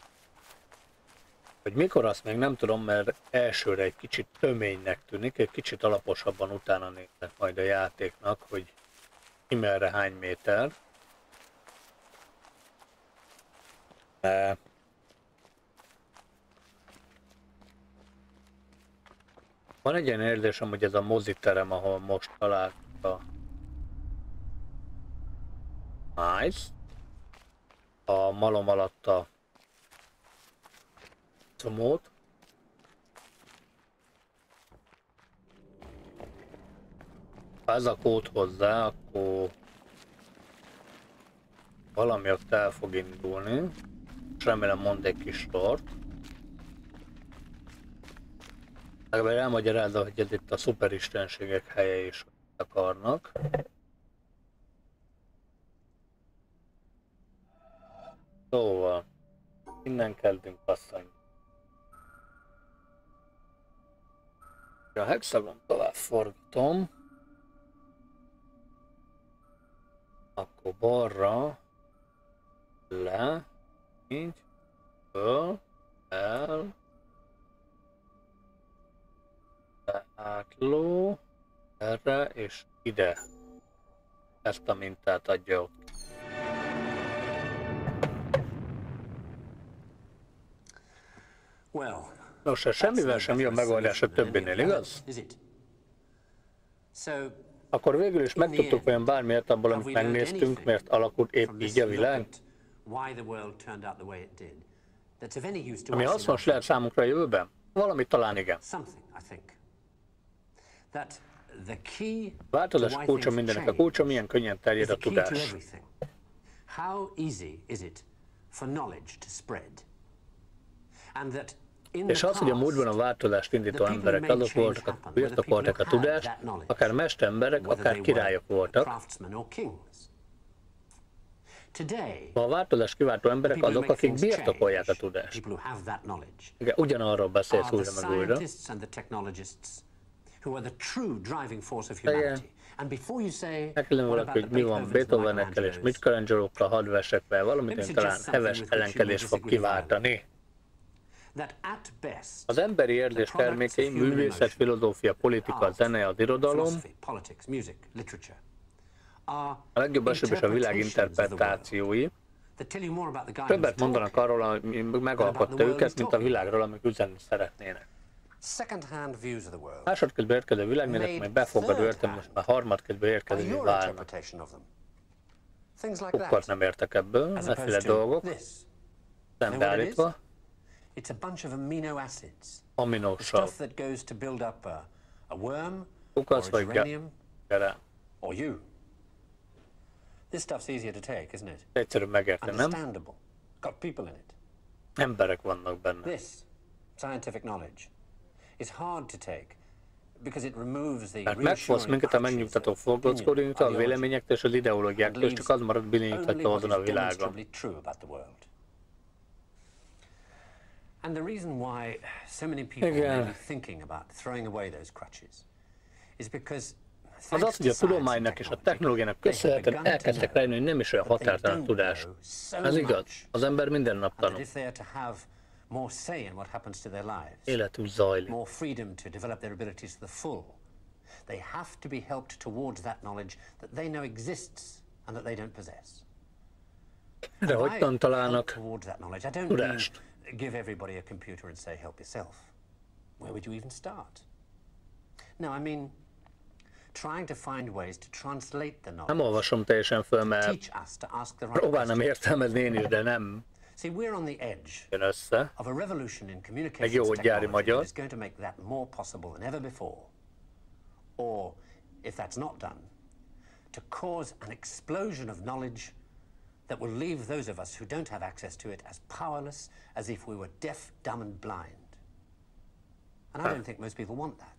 Hogy mikor azt még nem tudom, mert elsőre egy kicsit töménynek tűnik, egy kicsit alaposabban utána néznek majd a játéknak, hogy ki merre hány méter. Van egy ilyen érzésem, hogy ez a moziterem, ahol most találtuk a... Nice. A malom alatt a comót. Ha ez a kód hozzá, akkor valami ott el fog indulni. És remélem mond egy kis start. Legalább elmagyarázza, hogy ez itt a szuperistenségek helye is akarnak. Szóval, innen kezdünk passzolni. A hexagon tovább fordítom. Akkor balra, le, így, föl, el, átló, erre és ide. Ezt a mintát adja ott. Nos, ez semmivel sem jön megoldás a többinél, igaz? Akkor végül is megtudtuk olyan bármiért abból, amit megnéztünk, miért alakult épp így a világ? Ami hasznos lehet számunkra a jövőben? Valami talán igen. változás kulcsa mindenek a kulcsa, milyen könnyen terjed a tudás.
How easy is it for knowledge to spread?
És az, hogy a múltban a változást indító emberek azok voltak, akik birtokolták a tudást, akár mesteremberek, akár királyok voltak. Ma a változás kiváltó emberek azok, akik birtokolják a tudást. Igen, ugyanarról beszélsz újra meg újra.
what
valaki, hogy mi van Beethovenekkel és? Michelangelo-kkal, hadvesekkel, valamit én talán heves ellenkedés fog kiváltani. Az emberi érzés termékei, művészet, filozófia, politika, zene, az irodalom, a legjobb esetben is a világ interpretációi, többet mondanak arról, ami megalkotta őket, mint a világról, amik üzenni szeretnének. Másodkézből érkező világnézet, mely befogadó értem, most már harmadkézből
your
válnak.
that.
nem értek ebből, efféle dolgok, szembeállítva,
It's a bunch of amino acids. The
aminósav,
stuff that goes to build up a, a worm, or a geranium, or you. This stuff's easier to take, isn't it?
Egyszerű megérteni, nem?
Understandable. Got people in it.
Emberek vannak benne.
This scientific knowledge is hard to take because it removes the
Mert megfosz minket a megnyugtató foglalkozkodóinktól, a véleményektől és az ideológiáktól, és csak az marad bizonyítható azon a világon.
demonstrably true about the world. And the reason why so many people
Igen.
be thinking about throwing away those crutches is because
Az
thanks
az, hogy a tudománynak és a technológiának köszönhetően elkezdtek rájönni, hogy nem is olyan határtalan tudás. Ez igaz. Az ember minden nap tanul.
are
Életük zajlik.
they have to be helped towards that knowledge that they know exists and that they don't possess.
De hogyan találnak tudást?
Give everybody a computer and say help yourself. Where would you even start? No, I mean trying to find ways to translate the
Nem
knowledge,
olvasom teljesen föl, mert
teach us to ask the right questions.
értelmezni én is, de nem
See, we're on the edge
jön össze.
of a revolution in
Egy jó gyári
technology
magyar.
is going to make that more possible than ever before. Or, if that's not done, to cause an explosion of knowledge that will leave those of us who don't have access to it as powerless as if we were deaf, dumb, and blind. And I don't think most people want that.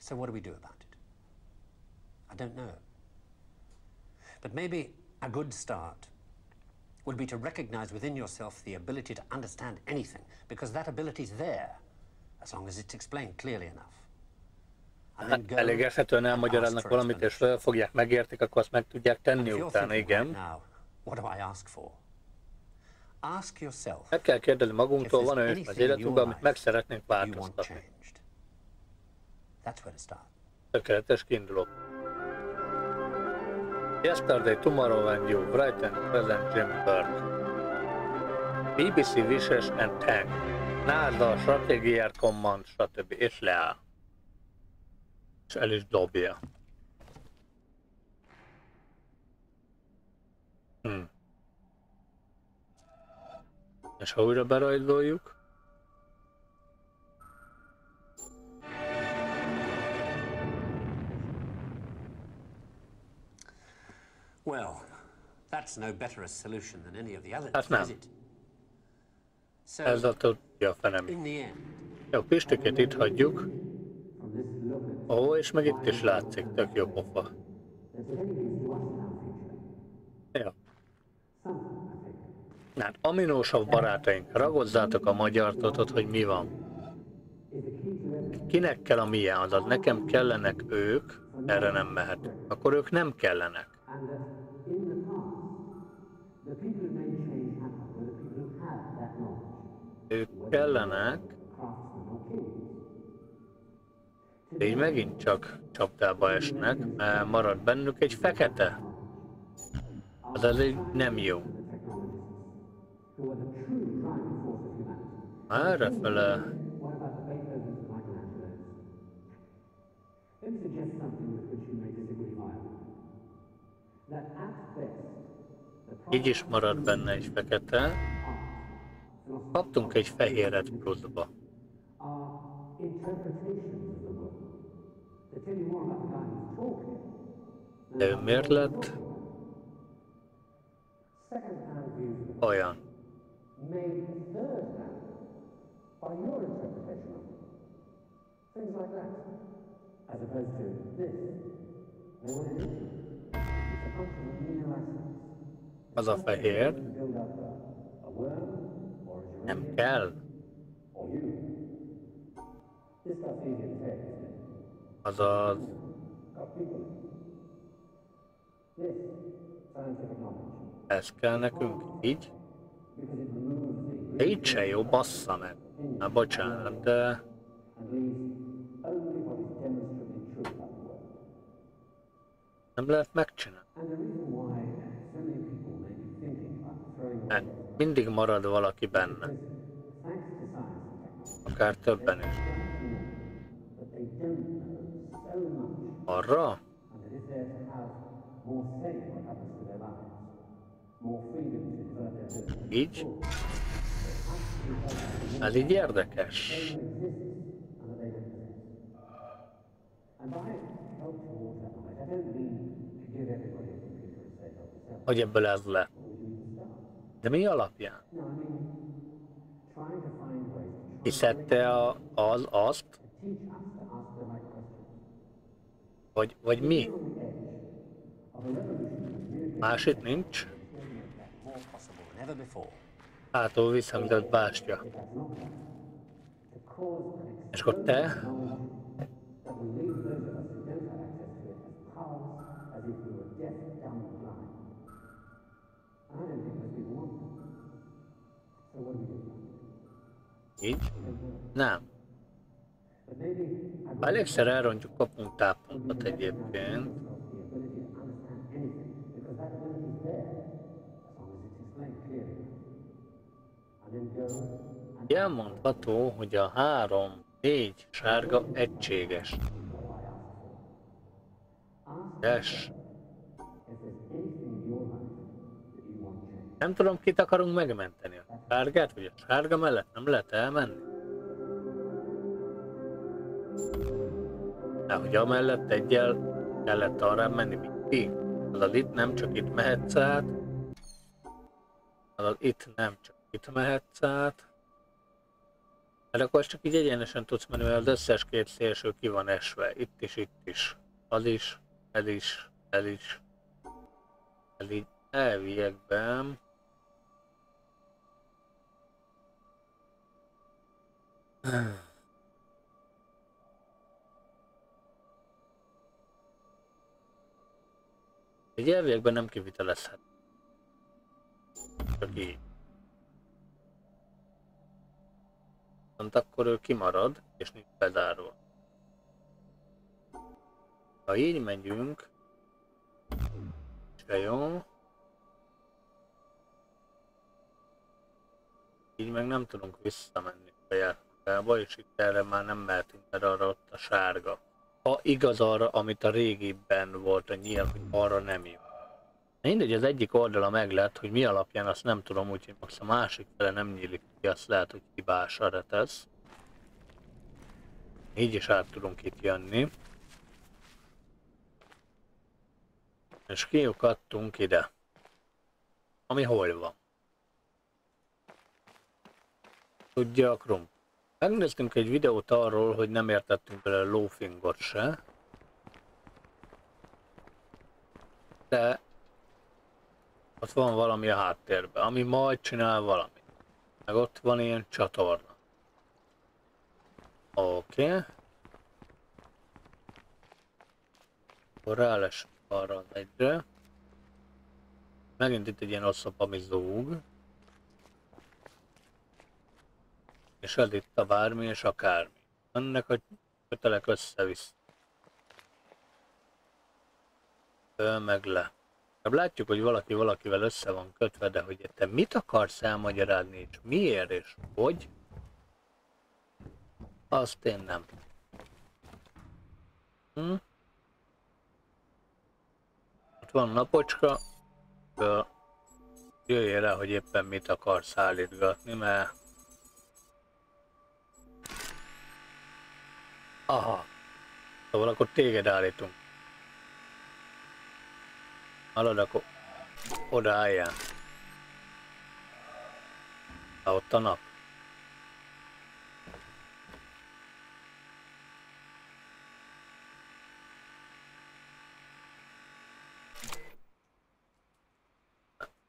So, what do we do about it? I don't know. But maybe a good start would be to recognize within yourself the ability to understand anything, because that ability is there, as long as it's explained clearly enough. And then go
Elég érthetően
and
elmagyaráznak valamit, és felfogják, megértik, akkor azt meg tudják tenni utána, igen.
right now, what do I ask for? Ask yourself
Meg kell kérdezni magunktól, van olyan az életünkben, amit meg szeretnénk változtatni.
That's where to start.
Tökéletes kiinduló. Yesterday, tomorrow and you, right and present Jim Burke. BBC wishes and thank. NASA, stratégiát, command, stb. És leáll. És el is dobja. Hm. És ha újra berajzoljuk,
Well, that's no better a solution than any of the others,
Hát nem.
is it? So,
Ez a tudja a
end,
Jó, Pistikét itt hagyjuk. Ó, és meg itt is látszik, tök jó pofa. Hát, aminósabb barátaink, ragozzátok a magyar totot, hogy mi van. Kinek kell a milyen adat? Nekem kellenek ők, erre nem mehet. Akkor ők nem kellenek. Ők kellenek, de így megint csak csapdába esnek, mert marad bennük egy fekete. Az elég nem jó. Errefele?
Let me suggest something with which you may disagree violently. That at best, the
így is marad benne egy fekete. Kaptunk egy fehéret pluszba. De ő miért lett olyan?
Made third-hand by your interpretation of it. Things like that. As opposed to this. What it is, it's a function of amino acids.
Az a fehér nem kell. Azaz ez kell nekünk így.
Because it
De így se jó, bassza meg. Na bocsánat, de nem lehet megcsinálni. Mert
away
mindig marad valaki benne, akár többen is. Arra? Így? Ez így érdekes. Hogy ebből ez lett. De mi alapján? Kiszedte a, az azt, vagy, vagy mi? Más itt nincs. Hátul visszhangzott bástya. És akkor te?
Knowledge that will leave those of us
Elmondható, hogy a három, négy sárga egységes. Yes. Nem tudom, kit akarunk megmenteni. A sárgát, vagy a sárga mellett nem lehet elmenni? De hogy amellett egyel kellett arra menni, mint ti. Azaz itt nem csak itt mehetsz át, azaz itt nem csak itt mehetsz át. Mert akkor csak így egyenesen tudsz menni, mert az összes két szélső ki van esve. Itt is, itt is. Az is, ez is, ez is. Ez így elviekben. Egy elviekben nem kivitelezhet. Csak így. Viszont akkor ő kimarad, és nincs bezárva. Ha így megyünk, se jó. Így meg nem tudunk visszamenni saját magába, és itt erre már nem mehetünk, mert arra ott a sárga. Ha igaz arra, amit a régiben volt a hogy arra nem jó. Mindegy, az egyik oldala meg lett, hogy mi alapján azt nem tudom, úgyhogy most a másik fele nem nyílik ki, azt lehet, hogy hibás a retesz. Így is át tudunk itt jönni. És kiukadtunk ide. Ami hol van? Tudja a krum. Megnéztünk egy videót arról, hogy nem értettünk bele lófingot se. De ott van valami a háttérben, ami majd csinál valami. Meg ott van ilyen csatorna. Oké. Okay. Akkor rálesünk arra az egyre. Megint itt egy ilyen oszlop, ami zúg. És ez itt a bármi és akármi. Ennek a kötelek össze-vissza. Meg le. Látjuk, hogy valaki valakivel össze van kötve, de hogy te mit akarsz elmagyarázni, és miért, és hogy? Azt én nem. Hm? Ott van napocska, jöjjél rá, hogy éppen mit akarsz állítgatni, mert... Aha. Szóval akkor téged állítunk. Hallod, akkor oda álljál. Ha ott a nap.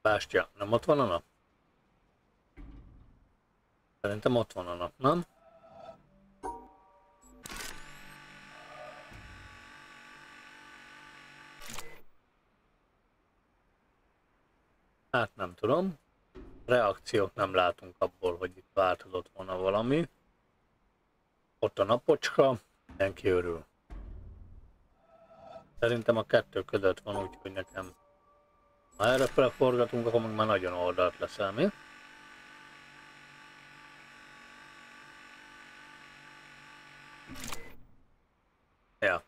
Bástya, nem ott van a nap? Szerintem ott van a nap, nem? Hát nem tudom. Reakciót nem látunk abból, hogy itt változott volna valami. Ott a napocska, mindenki örül. Szerintem a kettő között van, úgyhogy nekem ha erre fel forgatunk, akkor már nagyon oldalt leszel, mi? Ja.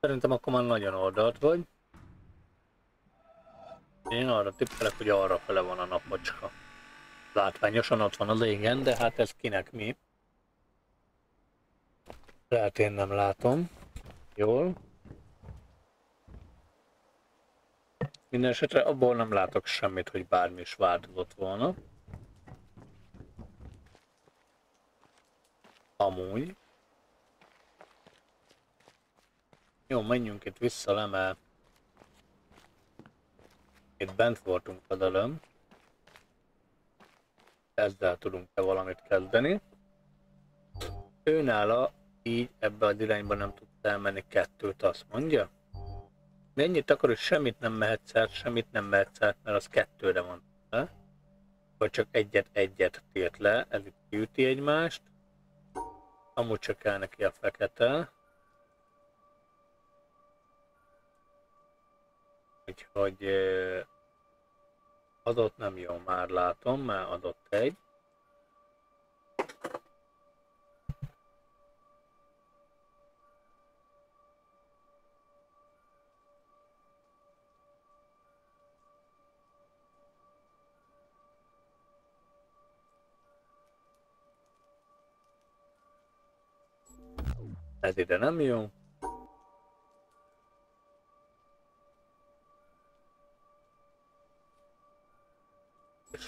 Szerintem akkor már nagyon oldalt vagy. Én arra tippelek, hogy arra fele van a napocska. Látványosan ott van az égen, de hát ez kinek mi? Lehet én nem látom. Jól. Minden esetre abból nem látok semmit, hogy bármi is változott volna. Amúgy. Jó, menjünk itt vissza le, mert itt bent voltunk az előm. Ezzel tudunk-e valamit kezdeni. Őnála így ebbe az irányba nem tudsz elmenni kettőt, azt mondja. Mennyit akar, hogy semmit nem mehetsz át, semmit nem mehetsz át, mert az kettőre van. Le. Vagy csak egyet-egyet tért le, ez itt egymást. Amúgy csak el neki a fekete. Úgyhogy adott nem jó, már látom, mert adott egy. Ez ide nem jó.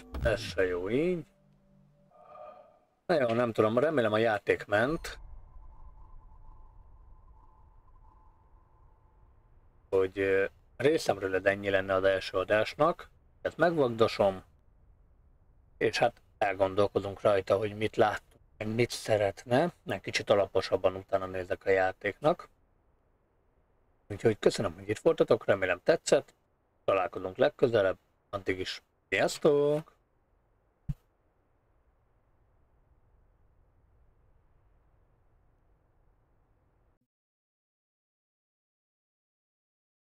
És ez se jó így. Na jó, nem tudom, remélem a játék ment. Hogy részemről ennyi lenne az első adásnak. Ezt megvagdosom. És hát elgondolkozunk rajta, hogy mit lát meg mit szeretne, meg kicsit alaposabban utána nézek a játéknak. Úgyhogy köszönöm, hogy itt voltatok, remélem tetszett, találkozunk legközelebb, addig is Erster.